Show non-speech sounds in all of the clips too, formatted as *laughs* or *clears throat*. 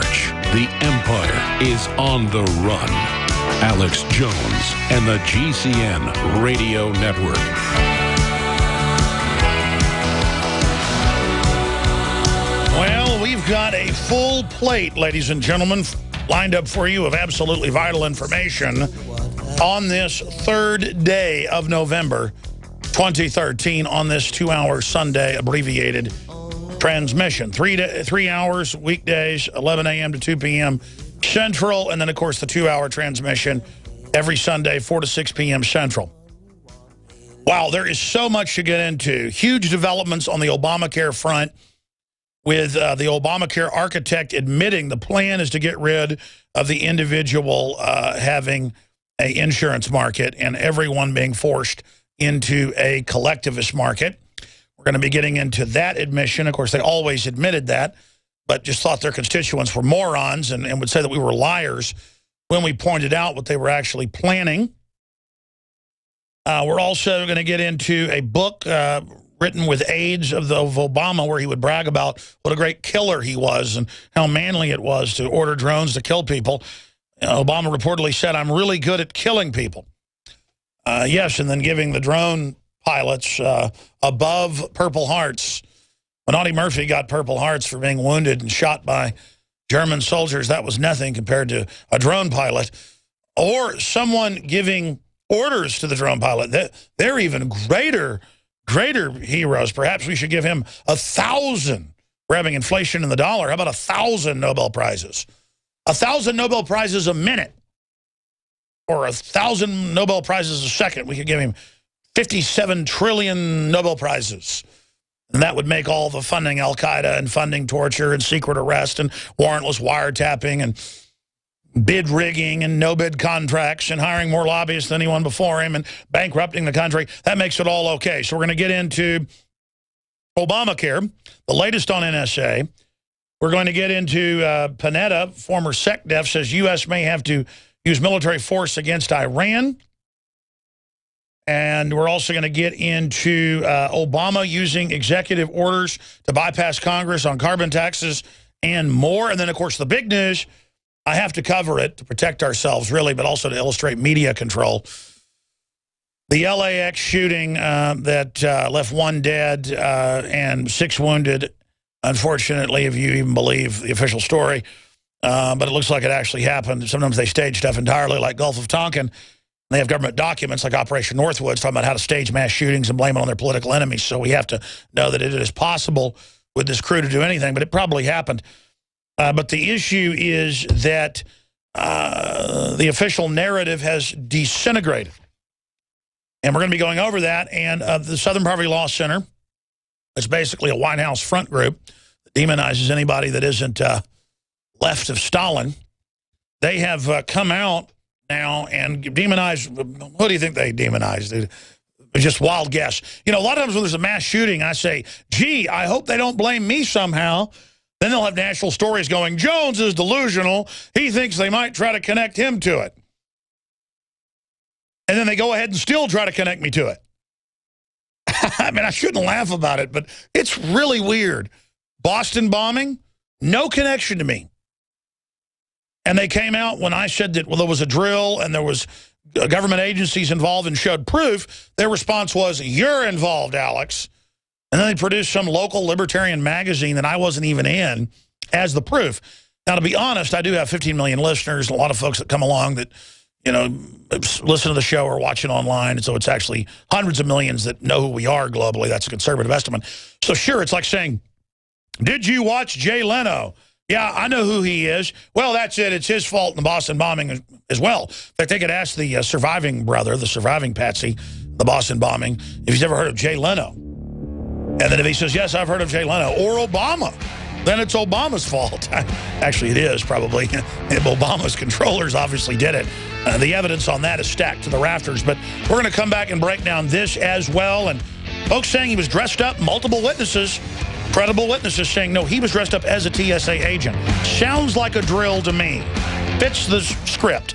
march. The empire is on the run. Alex Jones and the GCN Radio Network. Well, we've got a full plate, ladies and gentlemen, lined up for you of absolutely vital information on this third day of November 2013 on this two-hour Sunday abbreviated transmission. Three, to, three hours, weekdays, 11 a.m. to 2 p.m. Central, and then, of course, the two-hour transmission every Sunday, 4 to 6 p.m. Central. Wow, there is so much to get into. Huge developments on the Obamacare front with uh, the Obamacare architect admitting the plan is to get rid of the individual uh, having a insurance market and everyone being forced into a collectivist market. We're going to be getting into that admission. Of course, they always admitted that, but just thought their constituents were morons and, and would say that we were liars when we pointed out what they were actually planning. Uh, we're also going to get into a book uh, written with aides of, the, of Obama where he would brag about what a great killer he was and how manly it was to order drones to kill people. Uh, Obama reportedly said, I'm really good at killing people. Uh, yes, and then giving the drone pilots uh, above Purple Hearts. When Audie Murphy got Purple Hearts for being wounded and shot by German soldiers, that was nothing compared to a drone pilot. Or someone giving orders to the drone pilot. They're even greater greater heroes. Perhaps we should give him a thousand, grabbing inflation in the dollar. How about a thousand Nobel Prizes? A thousand Nobel Prizes a minute or a thousand Nobel Prizes a second. We could give him 57 trillion Nobel Prizes. And that would make all the funding al-Qaeda and funding torture and secret arrest and warrantless wiretapping and bid rigging and no bid contracts and hiring more lobbyists than anyone before him and bankrupting the country. That makes it all okay. So we're going to get into Obamacare, the latest on NSA. We're going to get into uh, Panetta, former SecDef, says U.S. may have to use military force against Iran. And we're also going to get into uh, Obama using executive orders to bypass Congress on carbon taxes and more. And then, of course, the big news – I have to cover it to protect ourselves, really, but also to illustrate media control. The LAX shooting uh, that uh, left one dead uh, and six wounded, unfortunately, if you even believe the official story. Uh, but it looks like it actually happened. Sometimes they stage stuff entirely, like Gulf of Tonkin. They have government documents like Operation Northwoods talking about how to stage mass shootings and blame it on their political enemies. So we have to know that it is possible with this crew to do anything, but it probably happened. Uh, but the issue is that uh, the official narrative has disintegrated. And we're going to be going over that. And uh, the Southern Poverty Law Center is basically a White House front group that demonizes anybody that isn't uh, left of Stalin. They have uh, come out now and demonize. What do you think they demonized? just wild guess. You know, a lot of times when there's a mass shooting, I say, gee, I hope they don't blame me somehow then they'll have national stories going, Jones is delusional. He thinks they might try to connect him to it. And then they go ahead and still try to connect me to it. *laughs* I mean, I shouldn't laugh about it, but it's really weird. Boston bombing, no connection to me. And they came out when I said that, well, there was a drill and there was uh, government agencies involved and showed proof. Their response was, you're involved, Alex. And then they produced some local libertarian magazine that I wasn't even in as the proof. Now, to be honest, I do have 15 million listeners, a lot of folks that come along that, you know, listen to the show or watch it online. And so it's actually hundreds of millions that know who we are globally. That's a conservative estimate. So sure, it's like saying, did you watch Jay Leno? Yeah, I know who he is. Well, that's it. It's his fault in the Boston bombing as well. In fact, they could ask the uh, surviving brother, the surviving Patsy, the Boston bombing, if he's ever heard of Jay Leno. And then if he says, yes, I've heard of Jay Leno or Obama, then it's Obama's fault. *laughs* Actually, it is probably. *laughs* Obama's controllers obviously did it. Uh, the evidence on that is stacked to the rafters. But we're going to come back and break down this as well. And folks saying he was dressed up, multiple witnesses, credible witnesses saying, no, he was dressed up as a TSA agent. Sounds like a drill to me. Fits the script.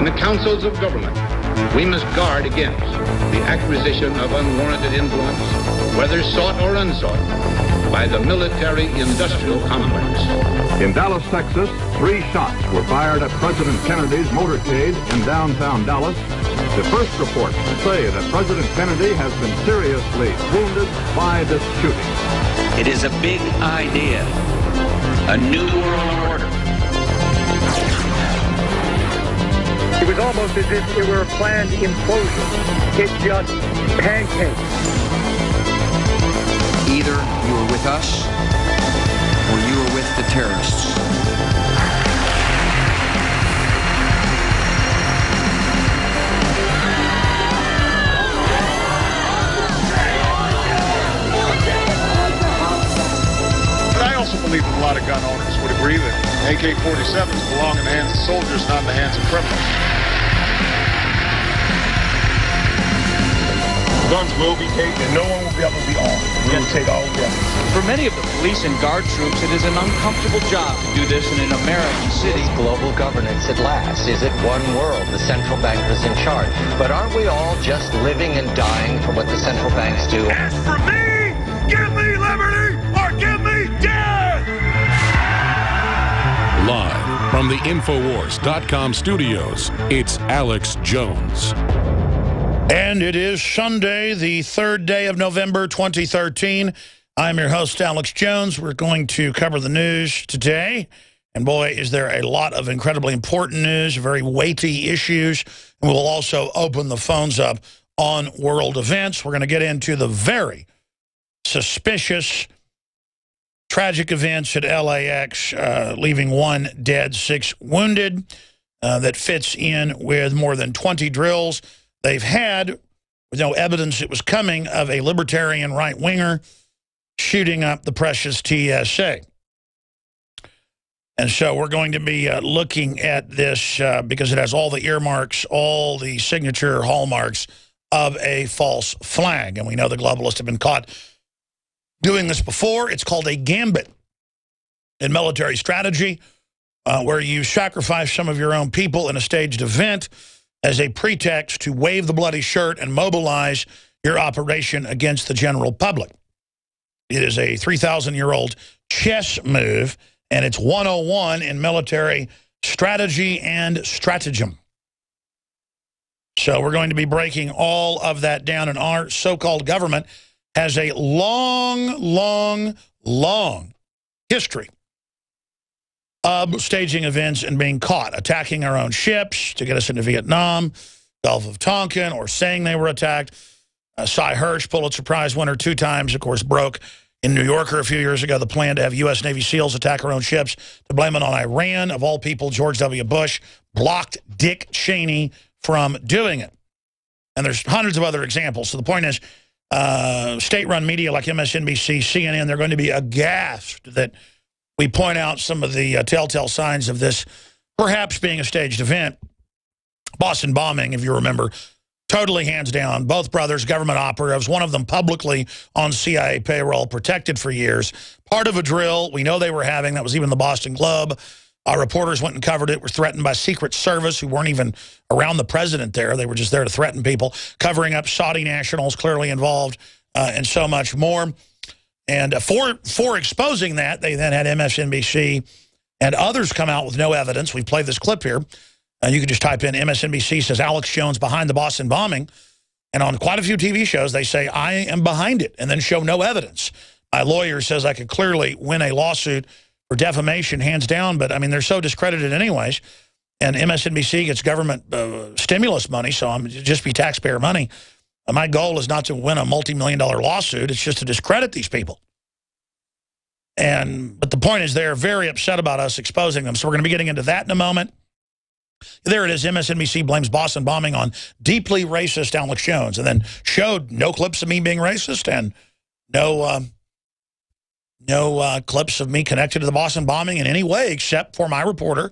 In the councils of government, we must guard against the acquisition of unwarranted influence, whether sought or unsought, by the military-industrial complex. In Dallas, Texas, three shots were fired at President Kennedy's motorcade in downtown Dallas. The first reports say that President Kennedy has been seriously wounded by this shooting. It is a big idea, a new world order. It was almost as if it were a planned implosion. It just pancaked. Either you were with us or you were with the terrorists. Also believe that a lot of gun owners would agree that AK-47s belong in the hands of soldiers, not in the hands of criminals. Guns will be taken. No one will be able to be armed. We will take all guns. For many of the police and guard troops, it is an uncomfortable job to do this in an American city. global governance at last? Is it one world? The central bankers in charge. But aren't we all just living and dying for what the central banks do? As for me, the Infowars.com studios, it's Alex Jones. And it is Sunday, the third day of November 2013. I'm your host, Alex Jones. We're going to cover the news today. And boy, is there a lot of incredibly important news, very weighty issues. And we'll also open the phones up on world events. We're going to get into the very suspicious, tragic events at LAX, uh, leaving one dead, six wounded, uh, that fits in with more than 20 drills they've had, with no evidence it was coming, of a libertarian right-winger shooting up the precious TSA. And so we're going to be uh, looking at this uh, because it has all the earmarks, all the signature hallmarks of a false flag. And we know the globalists have been caught doing this before. It's called a gambit in military strategy, uh, where you sacrifice some of your own people in a staged event as a pretext to wave the bloody shirt and mobilize your operation against the general public. It is a 3,000-year-old chess move, and it's 101 in military strategy and stratagem. So we're going to be breaking all of that down, and our so-called government has a long, long, long history of staging events and being caught, attacking our own ships to get us into Vietnam, Gulf of Tonkin, or saying they were attacked. Uh, Sy Hersh, Pulitzer Prize winner two times, of course, broke in New Yorker a few years ago the plan to have U.S. Navy SEALs attack our own ships to blame it on Iran. Of all people, George W. Bush blocked Dick Cheney from doing it. And there's hundreds of other examples. So the point is, state-run media like MSNBC, CNN, they're going to be aghast that we point out some of the uh, telltale signs of this perhaps being a staged event. Boston bombing, if you remember, totally hands down. Both brothers, government operatives, one of them publicly on CIA payroll, protected for years. Part of a drill we know they were having, that was even the Boston Globe. Our reporters went and covered it, were threatened by Secret Service, who weren't even around the president there. They were just there to threaten people, covering up Saudi nationals clearly involved, uh, and so much more. And uh, for, for exposing that, they then had MSNBC and others come out with no evidence. We play this clip here. And you can just type in MSNBC says Alex Jones behind the Boston bombing. And on quite a few TV shows, they say, I am behind it, and then show no evidence. My lawyer says I could clearly win a lawsuit for defamation, hands down, but I mean, they're so discredited anyways. And MSNBC gets government uh, stimulus money, so I'm just be taxpayer money. Uh, my goal is not to win a multi-million dollar lawsuit. It's just to discredit these people. And But the point is they're very upset about us exposing them. So we're going to be getting into that in a moment. There it is. MSNBC blames Boston bombing on deeply racist Alex Jones and then showed no clips of me being racist and no um, no uh, clips of me connected to the Boston bombing in any way except for my reporter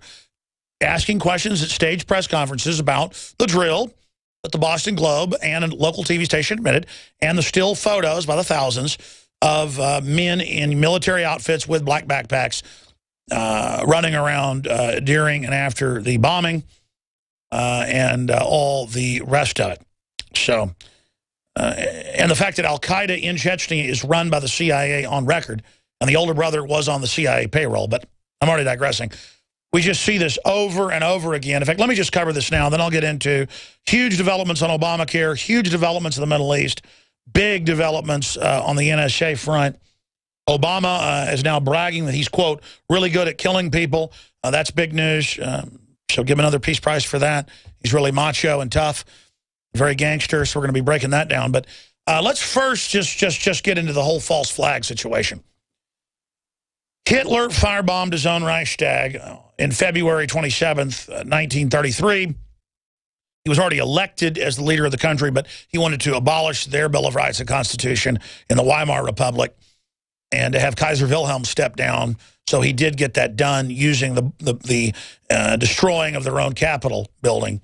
asking questions at stage press conferences about the drill that the Boston Globe and a local TV station admitted and the still photos by the thousands of uh, men in military outfits with black backpacks uh, running around uh, during and after the bombing uh, and uh, all the rest of it. So, uh, and the fact that al-Qaeda in Chechnya is run by the CIA on record, and the older brother was on the CIA payroll, but I'm already digressing. We just see this over and over again. In fact, let me just cover this now, then I'll get into huge developments on Obamacare, huge developments in the Middle East, big developments on the NSA front, Obama uh, is now bragging that he's, quote, really good at killing people. Uh, that's big news. Um, so give him another Peace Prize for that. He's really macho and tough, very gangster, so we're going to be breaking that down. But uh, let's first just, just, just get into the whole false flag situation. Hitler firebombed his own Reichstag uh, in February 27th, 1933. Uh, he was already elected as the leader of the country, but he wanted to abolish their Bill of Rights and Constitution in the Weimar Republic and to have Kaiser Wilhelm step down. So he did get that done using the, the, the uh, destroying of their own Capitol building,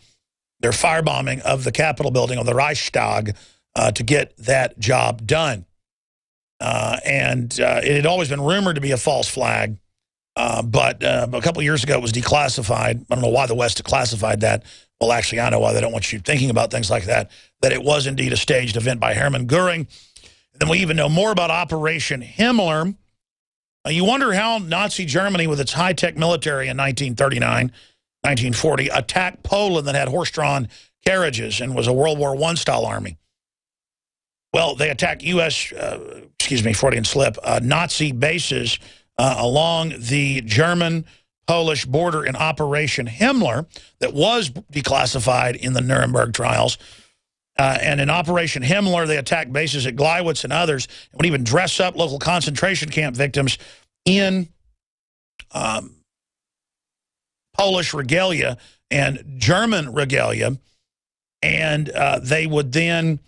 their firebombing of the Capitol building of the Reichstag uh, to get that job done. Uh, and uh, it had always been rumored to be a false flag, uh, but uh, a couple years ago it was declassified. I don't know why the West declassified that. Well, actually, I know why they don't want you thinking about things like that, that it was indeed a staged event by Hermann Goering, then we even know more about Operation Himmler. Uh, you wonder how Nazi Germany, with its high-tech military in 1939, 1940, attacked Poland that had horse-drawn carriages and was a World War I style army. Well, they attacked U.S., uh, excuse me, Freudian slip, uh, Nazi bases uh, along the German-Polish border in Operation Himmler that was declassified in the Nuremberg trials. Uh, and in Operation Himmler, they attacked bases at Gleiwitz and others, and would even dress up local concentration camp victims in um, Polish regalia and German regalia. And uh, they would then,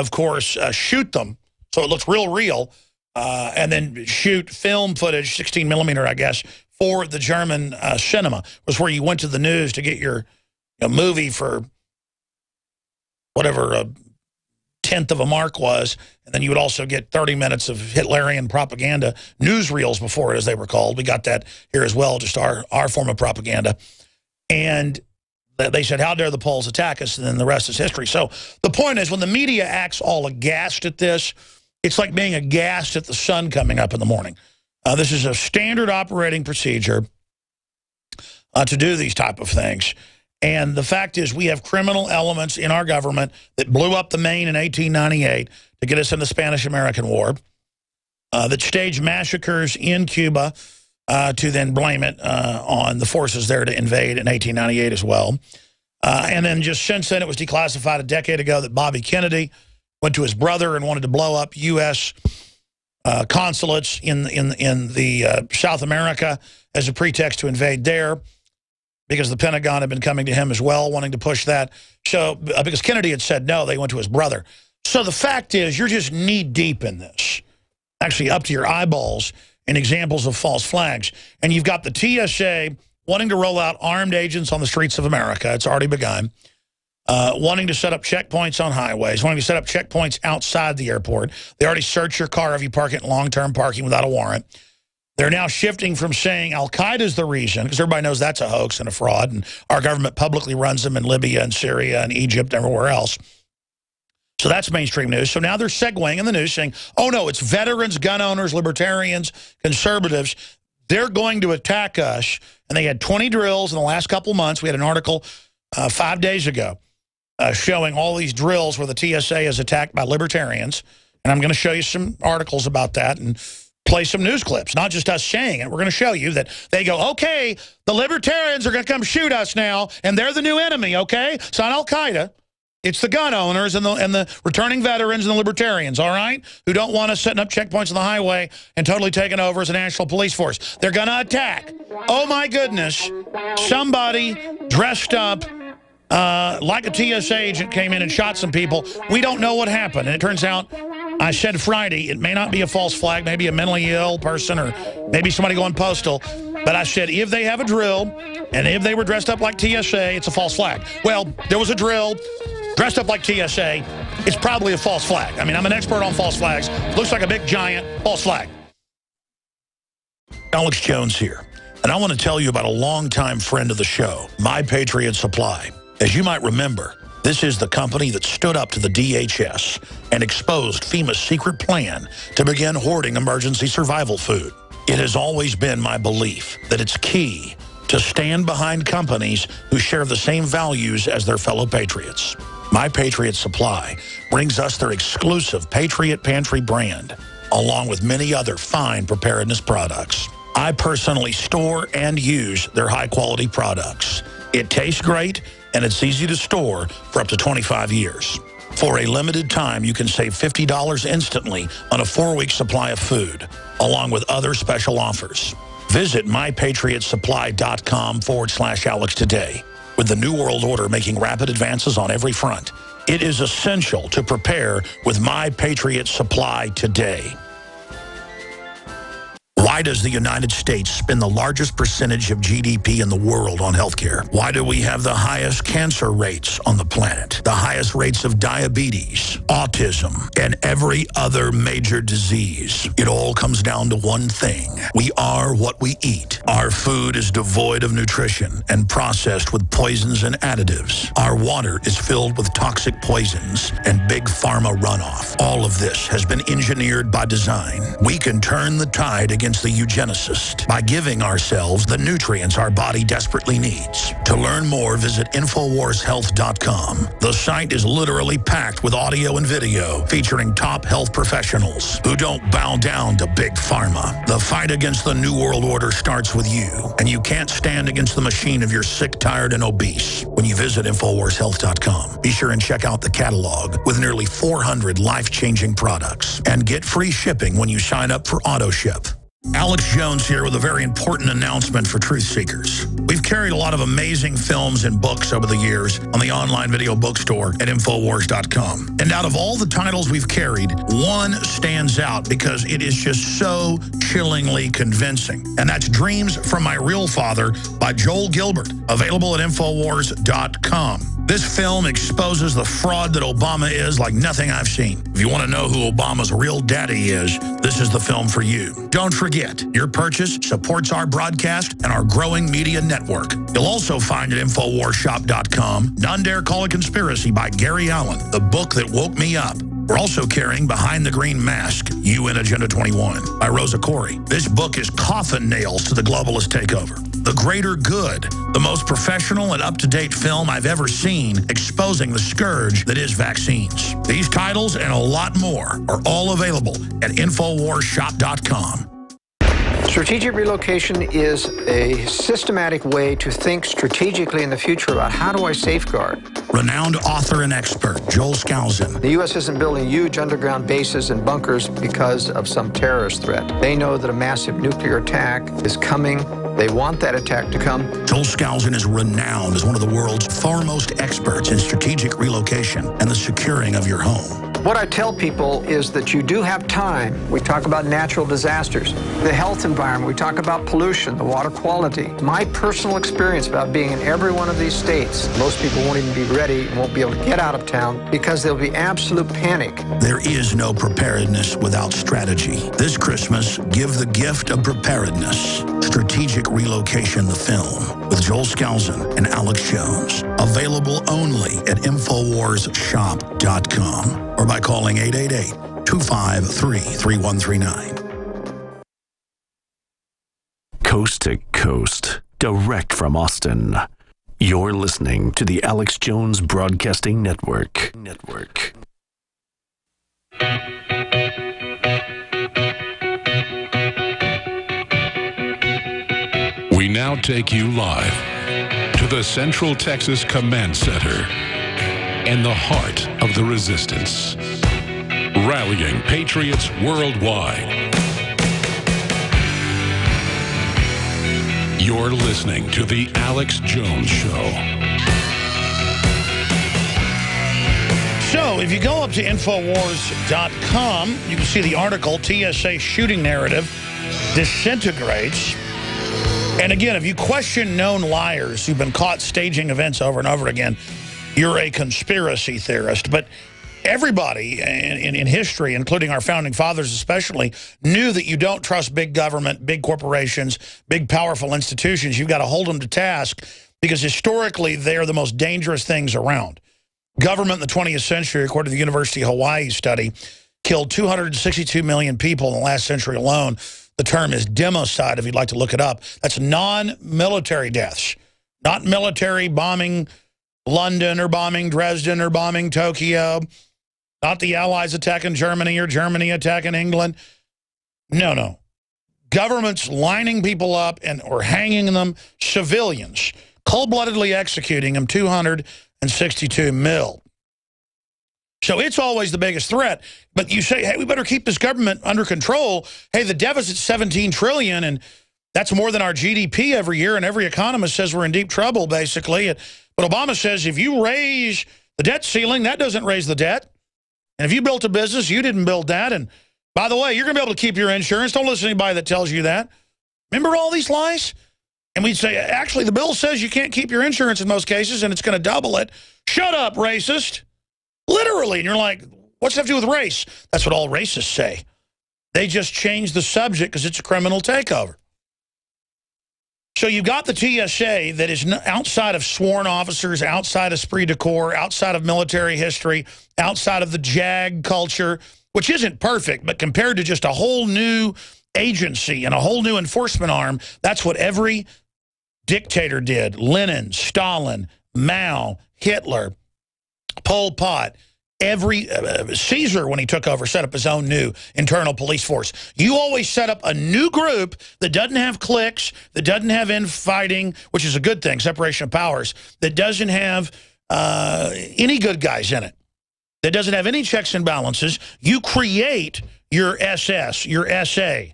of course, uh, shoot them. So it looks real real. Uh, and then shoot film footage, 16 millimeter, I guess, for the German uh, cinema. Was where you went to the news to get your you know, movie for whatever a tenth of a mark was. And then you would also get 30 minutes of Hitlerian propaganda, newsreels before it, as they were called. We got that here as well, just our, our form of propaganda. And they said, how dare the Poles attack us? And then the rest is history. So the point is, when the media acts all aghast at this, it's like being aghast at the sun coming up in the morning. Uh, this is a standard operating procedure uh, to do these type of things. And the fact is we have criminal elements in our government that blew up the Maine in 1898 to get us in the Spanish-American War, uh, that staged massacres in Cuba uh, to then blame it uh, on the forces there to invade in 1898 as well. Uh, and then just since then, it was declassified a decade ago that Bobby Kennedy went to his brother and wanted to blow up U.S. Uh, consulates in, in, in the uh, South America as a pretext to invade there because the Pentagon had been coming to him as well, wanting to push that. So, uh, because Kennedy had said no, they went to his brother. So the fact is, you're just knee-deep in this, actually up to your eyeballs in examples of false flags. And you've got the TSA wanting to roll out armed agents on the streets of America. It's already begun. Uh, wanting to set up checkpoints on highways, wanting to set up checkpoints outside the airport. They already search your car if you park it in long-term parking without a warrant. They're now shifting from saying al-Qaeda is the reason, because everybody knows that's a hoax and a fraud, and our government publicly runs them in Libya and Syria and Egypt and everywhere else. So that's mainstream news. So now they're segueing in the news saying, oh, no, it's veterans, gun owners, libertarians, conservatives. they're going to attack us. And they had 20 drills in the last couple months. We had an article uh, five days ago uh, showing all these drills where the TSA is attacked by libertarians. And I'm going to show you some articles about that and play some news clips, not just us saying it. We're going to show you that they go, okay, the libertarians are going to come shoot us now, and they're the new enemy, okay? It's not Al-Qaeda. It's the gun owners and the, and the returning veterans and the libertarians, all right, who don't want us setting up checkpoints on the highway and totally taking over as a national police force. They're going to attack. Oh, my goodness. Somebody dressed up uh, like a TSA agent came in and shot some people. We don't know what happened. And it turns out, I said Friday, it may not be a false flag, maybe a mentally ill person or maybe somebody going postal. But I said, if they have a drill and if they were dressed up like TSA, it's a false flag. Well, there was a drill dressed up like TSA, it's probably a false flag. I mean, I'm an expert on false flags. Looks like a big, giant false flag. Alex Jones here, and I want to tell you about a longtime friend of the show, My Patriot Supply. As you might remember, this is the company that stood up to the DHS and exposed FEMA's secret plan to begin hoarding emergency survival food. It has always been my belief that it's key to stand behind companies who share the same values as their fellow patriots. My Patriot Supply brings us their exclusive Patriot Pantry brand, along with many other fine preparedness products. I personally store and use their high-quality products. It tastes great, and it's easy to store for up to 25 years. For a limited time, you can save $50 instantly on a four-week supply of food, along with other special offers. Visit mypatriotsupply.com forward slash Alex today. With the New World Order making rapid advances on every front, it is essential to prepare with My Patriot Supply today. Why does the United States spend the largest percentage of GDP in the world on healthcare? Why do we have the highest cancer rates on the planet, the highest rates of diabetes, autism, and every other major disease? It all comes down to one thing. We are what we eat. Our food is devoid of nutrition and processed with poisons and additives. Our water is filled with toxic poisons and big pharma runoff. All of this has been engineered by design. We can turn the tide against against the eugenicist by giving ourselves the nutrients our body desperately needs. To learn more, visit InfoWarsHealth.com. The site is literally packed with audio and video featuring top health professionals who don't bow down to big pharma. The fight against the New World Order starts with you, and you can't stand against the machine if you're sick, tired, and obese when you visit InfoWarsHealth.com. Be sure and check out the catalog with nearly 400 life-changing products and get free shipping when you sign up for AutoShip. Alex Jones here with a very important announcement for truth seekers. We've carried a lot of amazing films and books over the years on the online video bookstore at Infowars.com. And out of all the titles we've carried, one stands out because it is just so chillingly convincing. And that's Dreams from My Real Father by Joel Gilbert, available at Infowars.com. This film exposes the fraud that Obama is like nothing I've seen. If you want to know who Obama's real daddy is, this is the film for you. Don't forget, your purchase supports our broadcast and our growing media network. You'll also find at InfoWarsShop.com None Dare Call a Conspiracy by Gary Allen, the book that woke me up. We're also carrying Behind the Green Mask, UN Agenda 21 by Rosa Koire. This book is coffin nails to the globalist takeover. The Greater Good, the most professional and up-to-date film I've ever seen exposing the scourge that is vaccines. These titles and a lot more are all available at InfoWarsShop.com. Strategic relocation is a systematic way to think strategically in the future about how do I safeguard. Renowned author and expert Joel Skousen. The U.S. isn't building huge underground bases and bunkers because of some terrorist threat. They know that a massive nuclear attack is coming. They want that attack to come. Joel Skousen is renowned as one of the world's foremost experts in strategic relocation and the securing of your home. What I tell people is that you do have time. We talk about natural disasters, the health environment, we talk about pollution, the water quality. My personal experience about being in every one of these states, most people won't even be ready, won't be able to get out of town because there'll be absolute panic. There is no preparedness without strategy. This Christmas, give the gift of preparedness. Strategic Relocation, the film, with Joel Skousen and Alex Jones. Available only at InfoWarsShop.com or by calling 888-253-3139. coast to coast, direct from Austin. You're listening to the Alex Jones Broadcasting Network. Network. Take you live to the Central Texas Command Center and the heart of the resistance. Rallying patriots worldwide. You're listening to The Alex Jones Show. So, if you go up to Infowars.com, you can see the article, TSA Shooting Narrative Disintegrates. And again, if you question known liars who've been caught staging events over and over again, you're a conspiracy theorist. But everybody in, in, in, history, including our founding fathers especially, knew that you don't trust big government, big corporations, big powerful institutions. You've got to hold them to task because historically they are the most dangerous things around. Government in the 20th century, according to the University of Hawaii study, killed 262 million people in the last century alone. The term is democide, if you'd like to look it up. That's non-military deaths, not military bombing London or bombing Dresden or bombing Tokyo, not the Allies attacking Germany or Germany attacking England. No, no. Governments lining people up and or hanging them, civilians, cold-bloodedly executing them, 262 mil. So it's always the biggest threat. But you say, hey, we better keep this government under control. Hey, the deficit's 17 trillion, and that's more than our GDP every year, and every economist says we're in deep trouble, basically. But Obama says if you raise the debt ceiling, that doesn't raise the debt. And if you built a business, you didn't build that. And by the way, you're going to be able to keep your insurance. Don't listen to anybody that tells you that. Remember all these lies? And we'd say, actually, the bill says you can't keep your insurance in most cases, and it's going to double it. Shut up, racist. Literally. And you're like, what's that have to do with race? That's what all racists say. They just change the subject because it's a criminal takeover. So you've got the TSA that is outside of sworn officers, outside of esprit de corps, outside of military history, outside of the JAG culture, which isn't perfect, but compared to just a whole new agency and a whole new enforcement arm, that's what every dictator did. Lenin, Stalin, Mao, Hitler, Pol Pot, every uh, Caesar, when he took over, set up his own new internal police force. You always set up a new group that doesn't have cliques, that doesn't have infighting, which is a good thing, separation of powers, that doesn't have uh, any good guys in it, that doesn't have any checks and balances. You create your SS, your SA.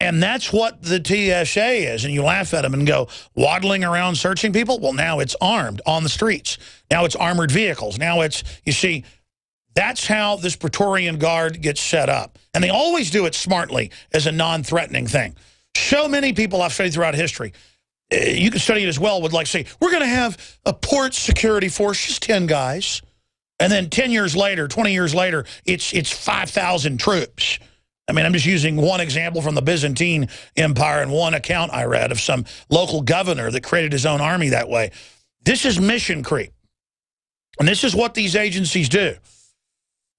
And that's what the TSA is. And you laugh at them and go, waddling around searching people? Well, now it's armed on the streets. Now it's armored vehicles. Now it's, you see, that's how this Praetorian Guard gets set up. And they always do it smartly as a non-threatening thing. So many people I've studied throughout history, eh, you can study it as well, would like say, we're going to have a port security force, just 10 guys. And then 10 years later, 20 years later, it's, it's 5,000 troops. I mean, I'm just using one example from the Byzantine Empire and one account I read of some local governor that created his own army that way. This is mission creep. And this is what these agencies do.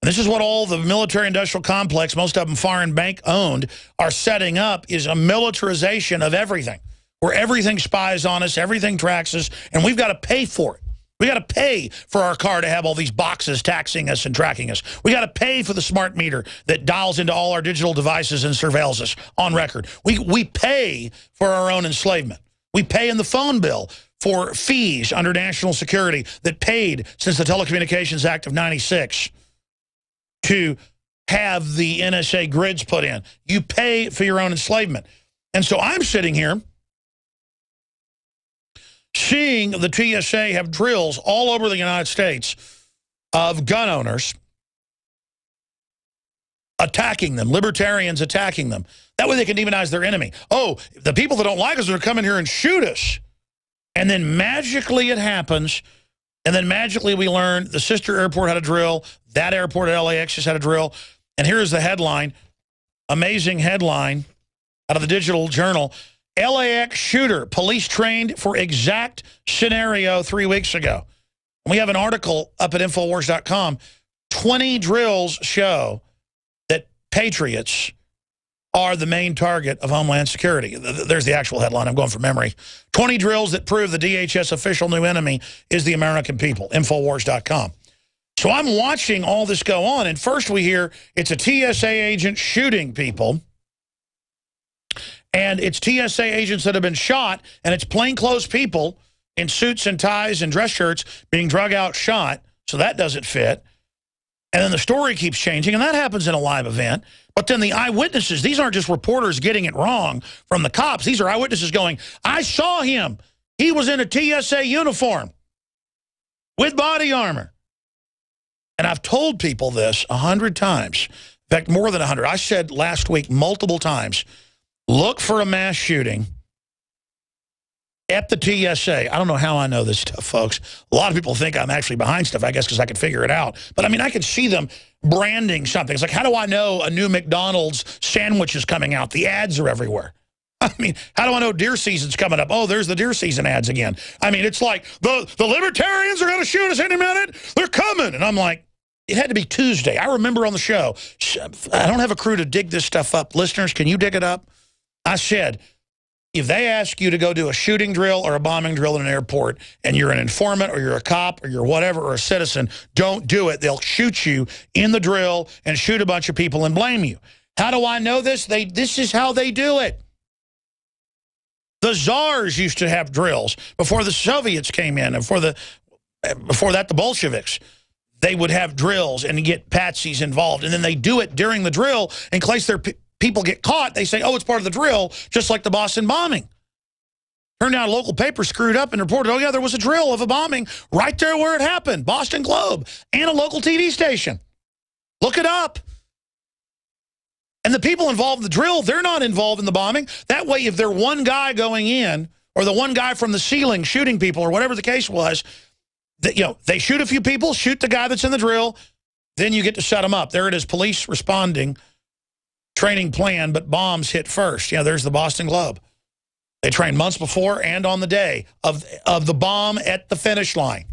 And this is what all the military-industrial complex, most of them foreign bank owned, are setting up is a militarization of everything, where everything spies on us, everything tracks us, and we've got to pay for it. We got to pay for our car to have all these boxes taxing us and tracking us. We got to pay for the smart meter that dials into all our digital devices and surveils us on record. We, we pay for our own enslavement. We pay in the phone bill for fees under national security that paid since the Telecommunications Act of 96 to have the NSA grids put in. You pay for your own enslavement. And so I'm sitting here seeing the TSA have drills all over the United States of gun owners attacking them, libertarians attacking them. That way they can demonize their enemy. Oh, the people that don't like us are coming here and shoot us. And then magically it happens. And then magically we learn the sister airport had a drill. That airport at LAX just had a drill. And here is the headline. Amazing headline out of the Digital Journal. LAX shooter, police trained for exact scenario three weeks ago. We have an article up at Infowars.com. 20 drills show that patriots are the main target of Homeland Security. There's the actual headline. I'm going from memory. 20 drills that prove the DHS official new enemy is the American people. Infowars.com. So I'm watching all this go on, and first we hear it's a TSA agent shooting people, and it's TSA agents that have been shot, and it's plainclothes people in suits and ties and dress shirts being drug out shot, so that doesn't fit. And then the story keeps changing, and that happens in a live event. But then the eyewitnesses, these aren't just reporters getting it wrong from the cops. These are eyewitnesses going, I saw him. He was in a TSA uniform with body armor. And I've told people this a hundred times. In fact, more than a hundred. I said last week multiple times, look for a mass shooting at the TSA. I don't know how I know this stuff, folks. A lot of people think I'm actually behind stuff, I guess, because I could figure it out. But, I mean, I could see them branding something. It's like, how do I know a new McDonald's sandwich is coming out? The ads are everywhere. *laughs* I mean, how do I know deer season's coming up? Oh, there's the deer season ads again. I mean, it's like, the, the libertarians are going to shoot us any minute. They're coming. And I'm like, it had to be Tuesday. I remember on the show, I don't have a crew to dig this stuff up. Listeners, can you dig it up? I said, if they ask you to go do a shooting drill or a bombing drill in an airport and you're an informant or you're a cop or you're whatever or a citizen, don't do it. They'll shoot you in the drill and shoot a bunch of people and blame you. How do I know this? They This is how they do it. The czars used to have drills before the Soviets came in and before, the, before that the Bolsheviks they would have drills and get patsies involved. And then they do it during the drill in case their people get caught. They say, oh, it's part of the drill, just like the Boston bombing. Turned out a local paper screwed up and reported, oh, yeah, there was a drill of a bombing right there where it happened, Boston Globe, and a local TV station. Look it up. And the people involved in the drill, they're not involved in the bombing. That way, if they're one guy going in or the one guy from the ceiling shooting people or whatever the case was, that, you know, they shoot a few people, shoot the guy that's in the drill, then you get to shut them up. There it is, police responding, training plan, but bombs hit first. Yeah, there's the Boston Globe. They trained months before and on the day of, of the bomb at the finish line.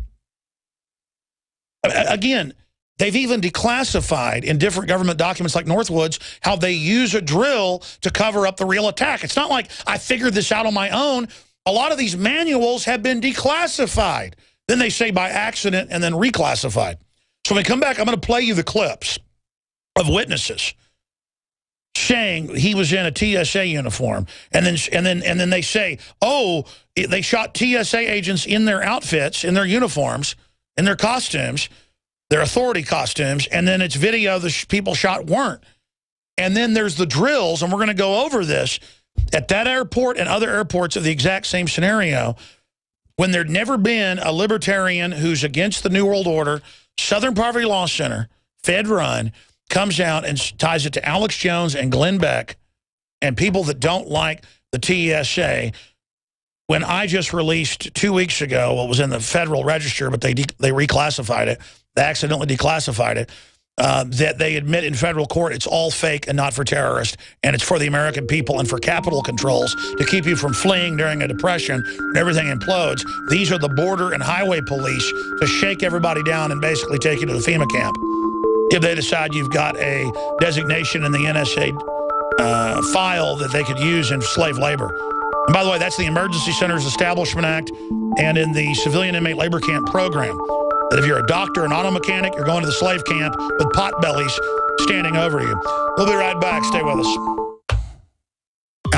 Again, they've even declassified in different government documents like Northwoods how they use a drill to cover up the real attack. It's not like I figured this out on my own. A lot of these manuals have been declassified. Then they say by accident and then reclassified. So when we come back, I'm going to play you the clips of witnesses saying he was in a TSA uniform. And then and then and then they say, "Oh, they shot TSA agents in their outfits, in their uniforms, in their costumes, their authority costumes, and then it's video the people shot weren't." And then there's the drills, and we're going to go over this at that airport and other airports of the exact same scenario when there'd never been a libertarian who's against the New World Order, Southern Poverty Law Center, Fed run, comes out and ties it to Alex Jones and Glenn Beck and people that don't like the TSA. When I just released two weeks ago what was in the Federal Register, but they they reclassified it, they accidentally declassified it, uh, that they admit in federal court it's all fake and not for terrorists, and it's for the American people and for capital controls to keep you from fleeing during a depression when everything implodes. These are the border and highway police to shake everybody down and basically take you to the FEMA camp. If they decide you've got a designation in the NSA uh, file that they could use in slave labor. And by the way, that's the Emergency Centers Establishment Act and in the Civilian Inmate Labor Camp program that if you're a doctor, an auto mechanic, you're going to the slave camp with pot bellies standing over you. We'll be right back. Stay with us.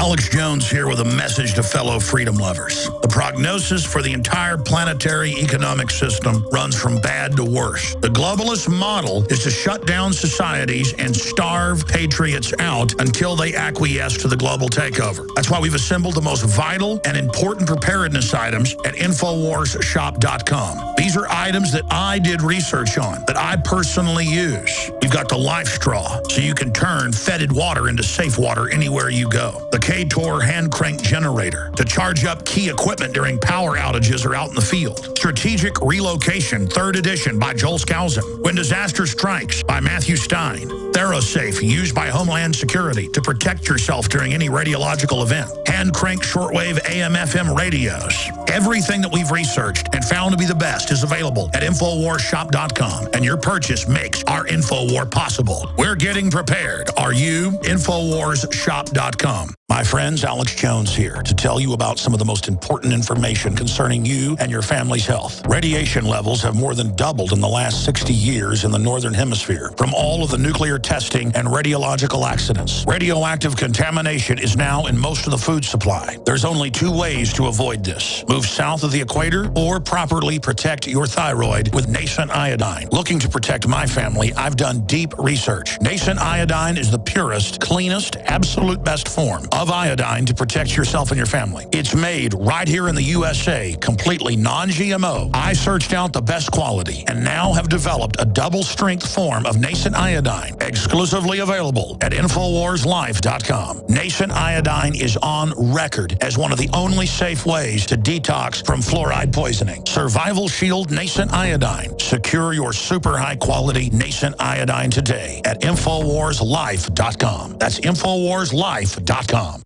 Alex Jones here with a message to fellow freedom lovers. The prognosis for the entire planetary economic system runs from bad to worse. The globalist model is to shut down societies and starve patriots out until they acquiesce to the global takeover. That's why we've assembled the most vital and important preparedness items at InfoWarsShop.com. These are items that I did research on, that I personally use. We've got the life straw, so you can turn fetid water into safe water anywhere you go. The K-Tor hand crank generator to charge up key equipment during power outages or out in the field. Strategic Relocation, third edition by Joel Skousen. When Disaster Strikes by Matthew Stein. ThyroSafe, used by Homeland Security to protect yourself during any radiological event. Hand crank shortwave AM/FM radios. Everything that we've researched and found to be the best is available at InfoWarsShop.com, and your purchase makes our InfoWar possible. We're getting prepared. Are you? InfoWarsShop.com. My friends, Alex Jones here to tell you about some of the most important information concerning you and your family's health. Radiation levels have more than doubled in the last 60 years in the Northern Hemisphere from all of the nuclear testing and radiological accidents. Radioactive contamination is now in most of the food supply. There's only two ways to avoid this. Move south of the equator or properly protect your thyroid with nascent iodine. Looking to protect my family, I've done deep research. Nascent iodine is the purest, cleanest, absolute best form of iodine to protect yourself and your family. It's made right here in the USA, completely non-GMO. I searched out the best quality and now have developed a double-strength form of nascent iodine, exclusively available at InfoWarsLife.com. Nascent iodine is on record as one of the only safe ways to detox from fluoride poisoning. Survival Shield Nascent Iodine. Secure your super high-quality nascent iodine today at InfoWarsLife.com. That's InfoWarsLife.com.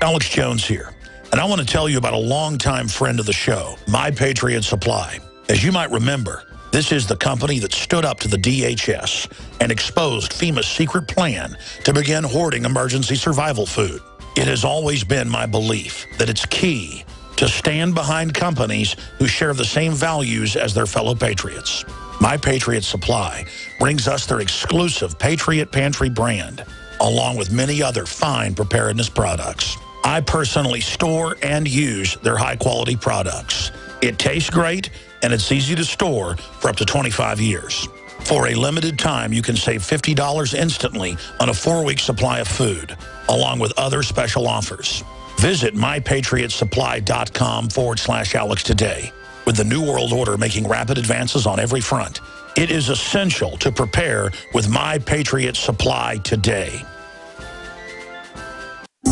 Alex Jones here, and I want to tell you about a longtime friend of the show, My Patriot Supply. As you might remember, this is the company that stood up to the DHS and exposed FEMA's secret plan to begin hoarding emergency survival food. It has always been my belief that it's key to stand behind companies who share the same values as their fellow patriots. My Patriot Supply brings us their exclusive Patriot Pantry brand, along with many other fine preparedness products. I personally store and use their high-quality products. It tastes great, and it's easy to store for up to 25 years. For a limited time, you can save $50 instantly on a four-week supply of food, along with other special offers. Visit mypatriotsupply.com forward slash Alex today. With the New World Order making rapid advances on every front, it is essential to prepare with My Patriot Supply today.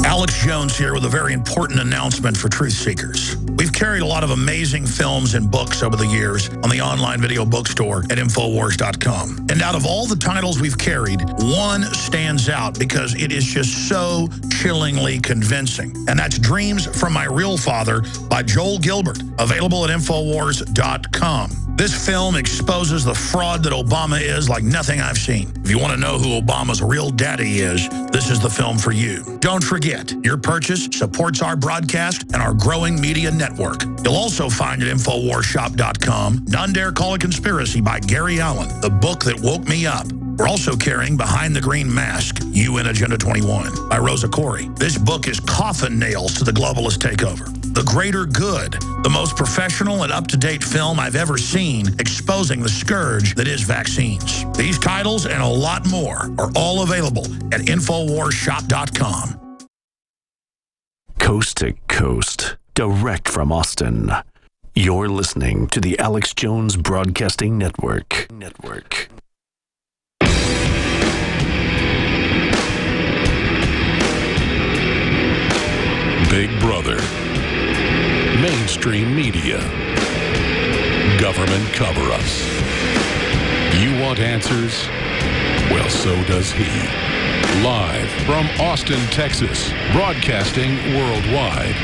Alex Jones here with a very important announcement for truth seekers. We've carried a lot of amazing films and books over the years on the online video bookstore at Infowars.com. And out of all the titles we've carried, one stands out because it is just so chillingly convincing. And that's Dreams from My Real Father by Joel Gilbert, available at Infowars.com. This film exposes the fraud that Obama is like nothing I've seen. If you want to know who Obama's real daddy is, this is the film for you. Don't forget, your purchase supports our broadcast and our growing media network. You'll also find at InfoWarsShop.com None Dare Call a Conspiracy by Gary Allen, the book that woke me up. We're also carrying Behind the Green Mask, UN Agenda 21 by Rosa Koire. This book is coffin nails to the globalist takeover. The Greater Good, the most professional and up-to-date film I've ever seen exposing the scourge that is vaccines. These titles and a lot more are all available at InfoWarsShop.com. Coast to coast, direct from Austin. You're listening to the Alex Jones Broadcasting Network. Network. Big Brother, mainstream media, government cover ups. You want answers? Well, so does he. Live from Austin, Texas, broadcasting worldwide,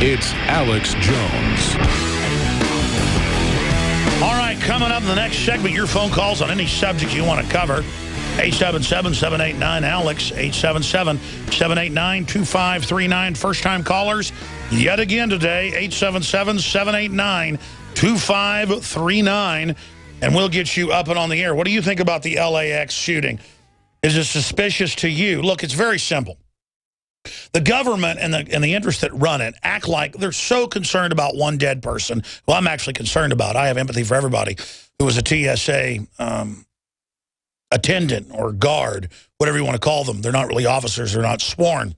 it's Alex Jones. All right, coming up in the next segment, your phone calls on any subject you want to cover. 877-789-ALEX, 877-789-2539. First-time callers, yet again today, 877-789-2539. And we'll get you up and on the air. What do you think about the LAX shooting? Is it suspicious to you? Look, it's very simple. The government and the and the interests that run it act like they're so concerned about one dead person, who I'm actually concerned about. I have empathy for everybody who was a TSA um, attendant or guard, whatever you want to call them. They're not really officers. They're not sworn.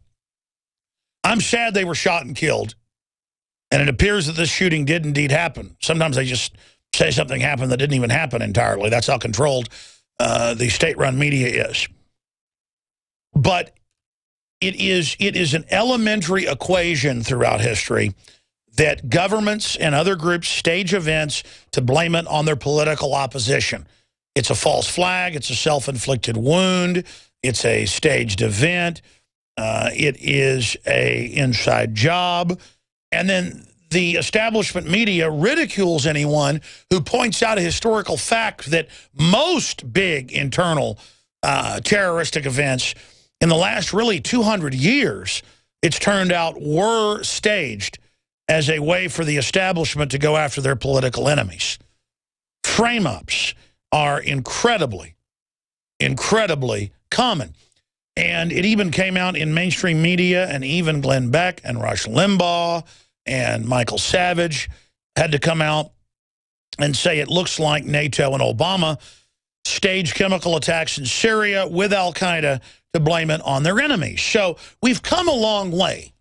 I'm sad they were shot and killed. And it appears that this shooting did indeed happen. Sometimes they just say something happened that didn't even happen entirely. That's how controlled uh, the state-run media is. But it is it is an elementary equation throughout history that governments and other groups stage events to blame it on their political opposition. It's a false flag. It's a self-inflicted wound. It's a staged event. Uh, it is a inside job. And then the establishment media ridicules anyone who points out a historical fact that most big internal uh, terroristic events in the last really 200 years, it's turned out were staged as a way for the establishment to go after their political enemies. Frame-ups are incredibly, incredibly common. And it even came out in mainstream media, and even Glenn Beck and Rush Limbaugh and Michael Savage had to come out and say it looks like NATO and Obama staged chemical attacks in Syria with al-Qaeda to blame it on their enemies. So we've come a long way.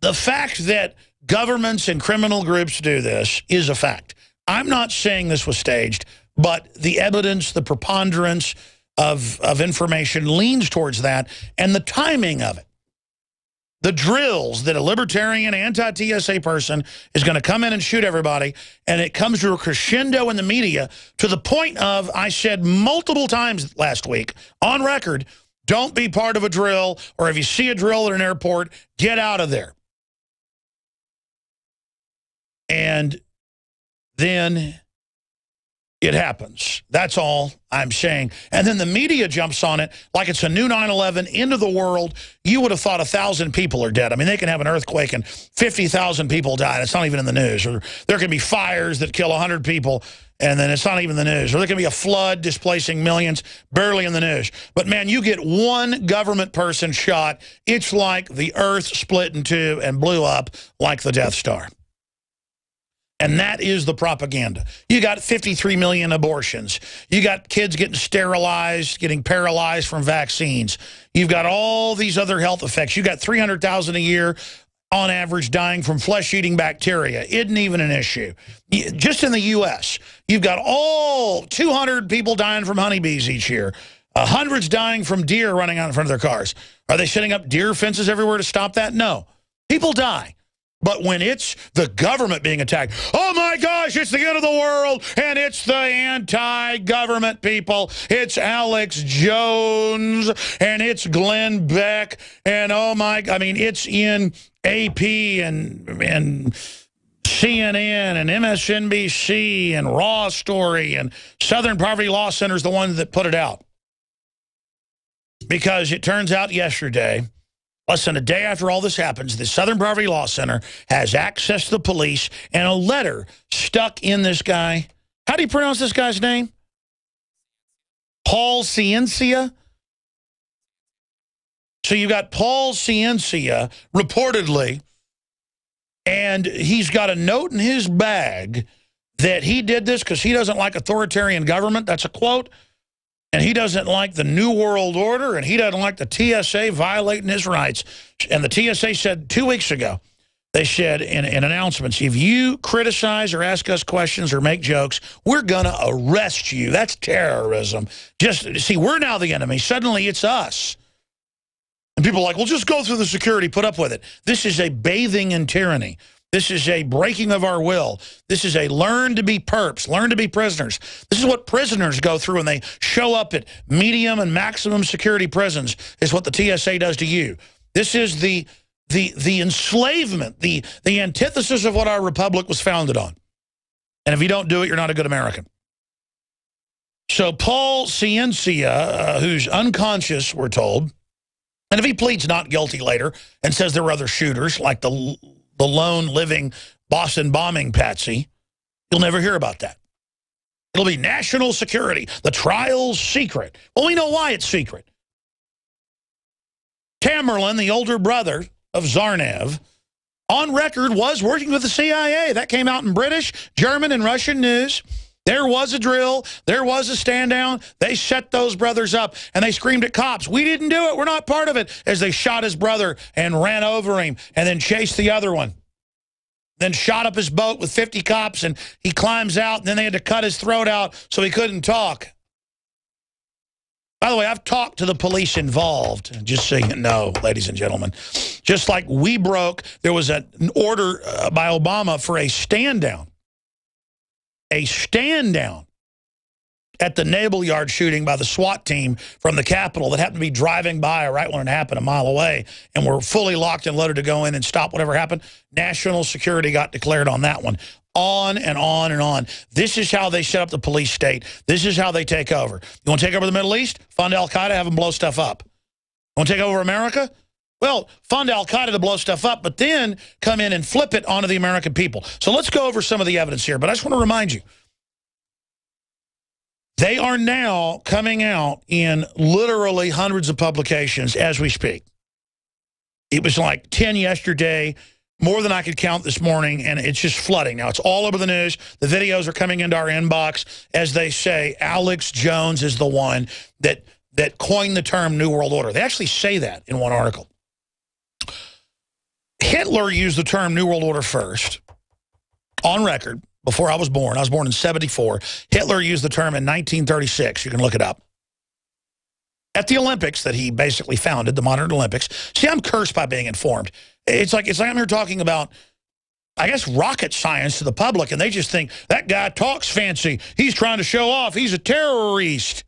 The fact that governments and criminal groups do this is a fact. I'm not saying this was staged, but the evidence, the preponderance of, of information leans towards that, and the timing of it. The drills that a libertarian anti-TSA person is going to come in and shoot everybody, and it comes to a crescendo in the media to the point of, I said multiple times last week, on record, don't be part of a drill, or if you see a drill at an airport, get out of there. And then it happens. That's all I'm saying. And then the media jumps on it like it's a new 9-11 into the world. You would have thought a 1,000 people are dead. I mean, they can have an earthquake and 50,000 people die. and It's not even in the news. Or there can be fires that kill 100 people, and then it's not even the news. Or there can be a flood displacing millions, barely in the news. But, man, you get one government person shot, it's like the earth split in two and blew up like the Death Star. And that is the propaganda. You got 53 million abortions. You got kids getting sterilized, getting paralyzed from vaccines. You've got all these other health effects. You got 300,000 a year on average dying from flesh-eating bacteria. Isn't even an issue. Just in the U.S., you've got all 200 people dying from honeybees each year. Uh, hundreds dying from deer running out in front of their cars. Are they setting up deer fences everywhere to stop that? No. People die. But when it's the government being attacked, oh my gosh, it's the end of the world, and it's the anti-government people. It's Alex Jones, and it's Glenn Beck, and oh my, I mean, it's in AP and and CNN and MSNBC and Raw Story and Southern Poverty Law Center is the one that put it out. Because it turns out yesterday Less than a day after all this happens, the Southern Poverty Law Center has access to the police and a letter stuck in this guy. How do you pronounce this guy's name? Paul Ciancia? So you've got Paul Ciancia, reportedly, and he's got a note in his bag that he did this because he doesn't like authoritarian government. That's a quote and he doesn't like the New World Order, and he doesn't like the TSA violating his rights. And the TSA said two weeks ago, they said in, in announcements, if you criticize or ask us questions or make jokes, we're going to arrest you. That's terrorism. Just see, we're now the enemy. Suddenly it's us. And people are like, well, just go through the security, put up with it. This is a bathing in tyranny. This is a breaking of our will. This is a learn to be perps, learn to be prisoners. This is what prisoners go through when they show up at medium and maximum security prisons is what the TSA does to you. This is the the the enslavement, the the antithesis of what our republic was founded on. And if you don't do it, you're not a good American. So Paul Ciancia, uh, who's unconscious, we're told, and if he pleads not guilty later and says there were other shooters, like the the lone living Boston bombing patsy, you'll never hear about that. It'll be national security, the trial's secret. Well, we know why it's secret. Tamerlan, the older brother of Tsarnaev, on record was working with the CIA. That came out in British, German, and Russian news. There was a drill. There was a stand down. They set those brothers up, and they screamed at cops, we didn't do it. We're not part of it, as they shot his brother and ran over him and then chased the other one. Then shot up his boat with 50 cops, and he climbs out, and then they had to cut his throat out so he couldn't talk. By the way, I've talked to the police involved, just so you know, ladies and gentlemen. Just like we broke, there was an order uh, by Obama for a stand down a stand down at the naval yard shooting by the SWAT team from the Capitol that happened to be driving by right when it happened a mile away and were fully locked and loaded to go in and stop whatever happened. National security got declared on that one. On and on and on. This is how they set up the police state. This is how they take over. You want to take over the Middle East? Fund al-Qaeda, have them blow stuff up. Want to take over America? Well, fund al-Qaeda to blow stuff up, but then come in and flip it onto the American people. So let's go over some of the evidence here. But I just want to remind you, they are now coming out in literally hundreds of publications as we speak. It was like 10 yesterday, more than I could count this morning, and it's just flooding. Now, it's all over the news. The videos are coming into our inbox. As they say, Alex Jones is the one that, that coined the term New World Order. They actually say that in one article. Hitler used the term New World Order first, on record, before I was born. I was born in 74. Hitler used the term in 1936. You can look it up. At the Olympics that he basically founded, the modern Olympics. See, I'm cursed by being informed. It's like, it's like I'm here talking about, I guess, rocket science to the public, and they just think, that guy talks fancy. He's trying to show off. He's a terrorist.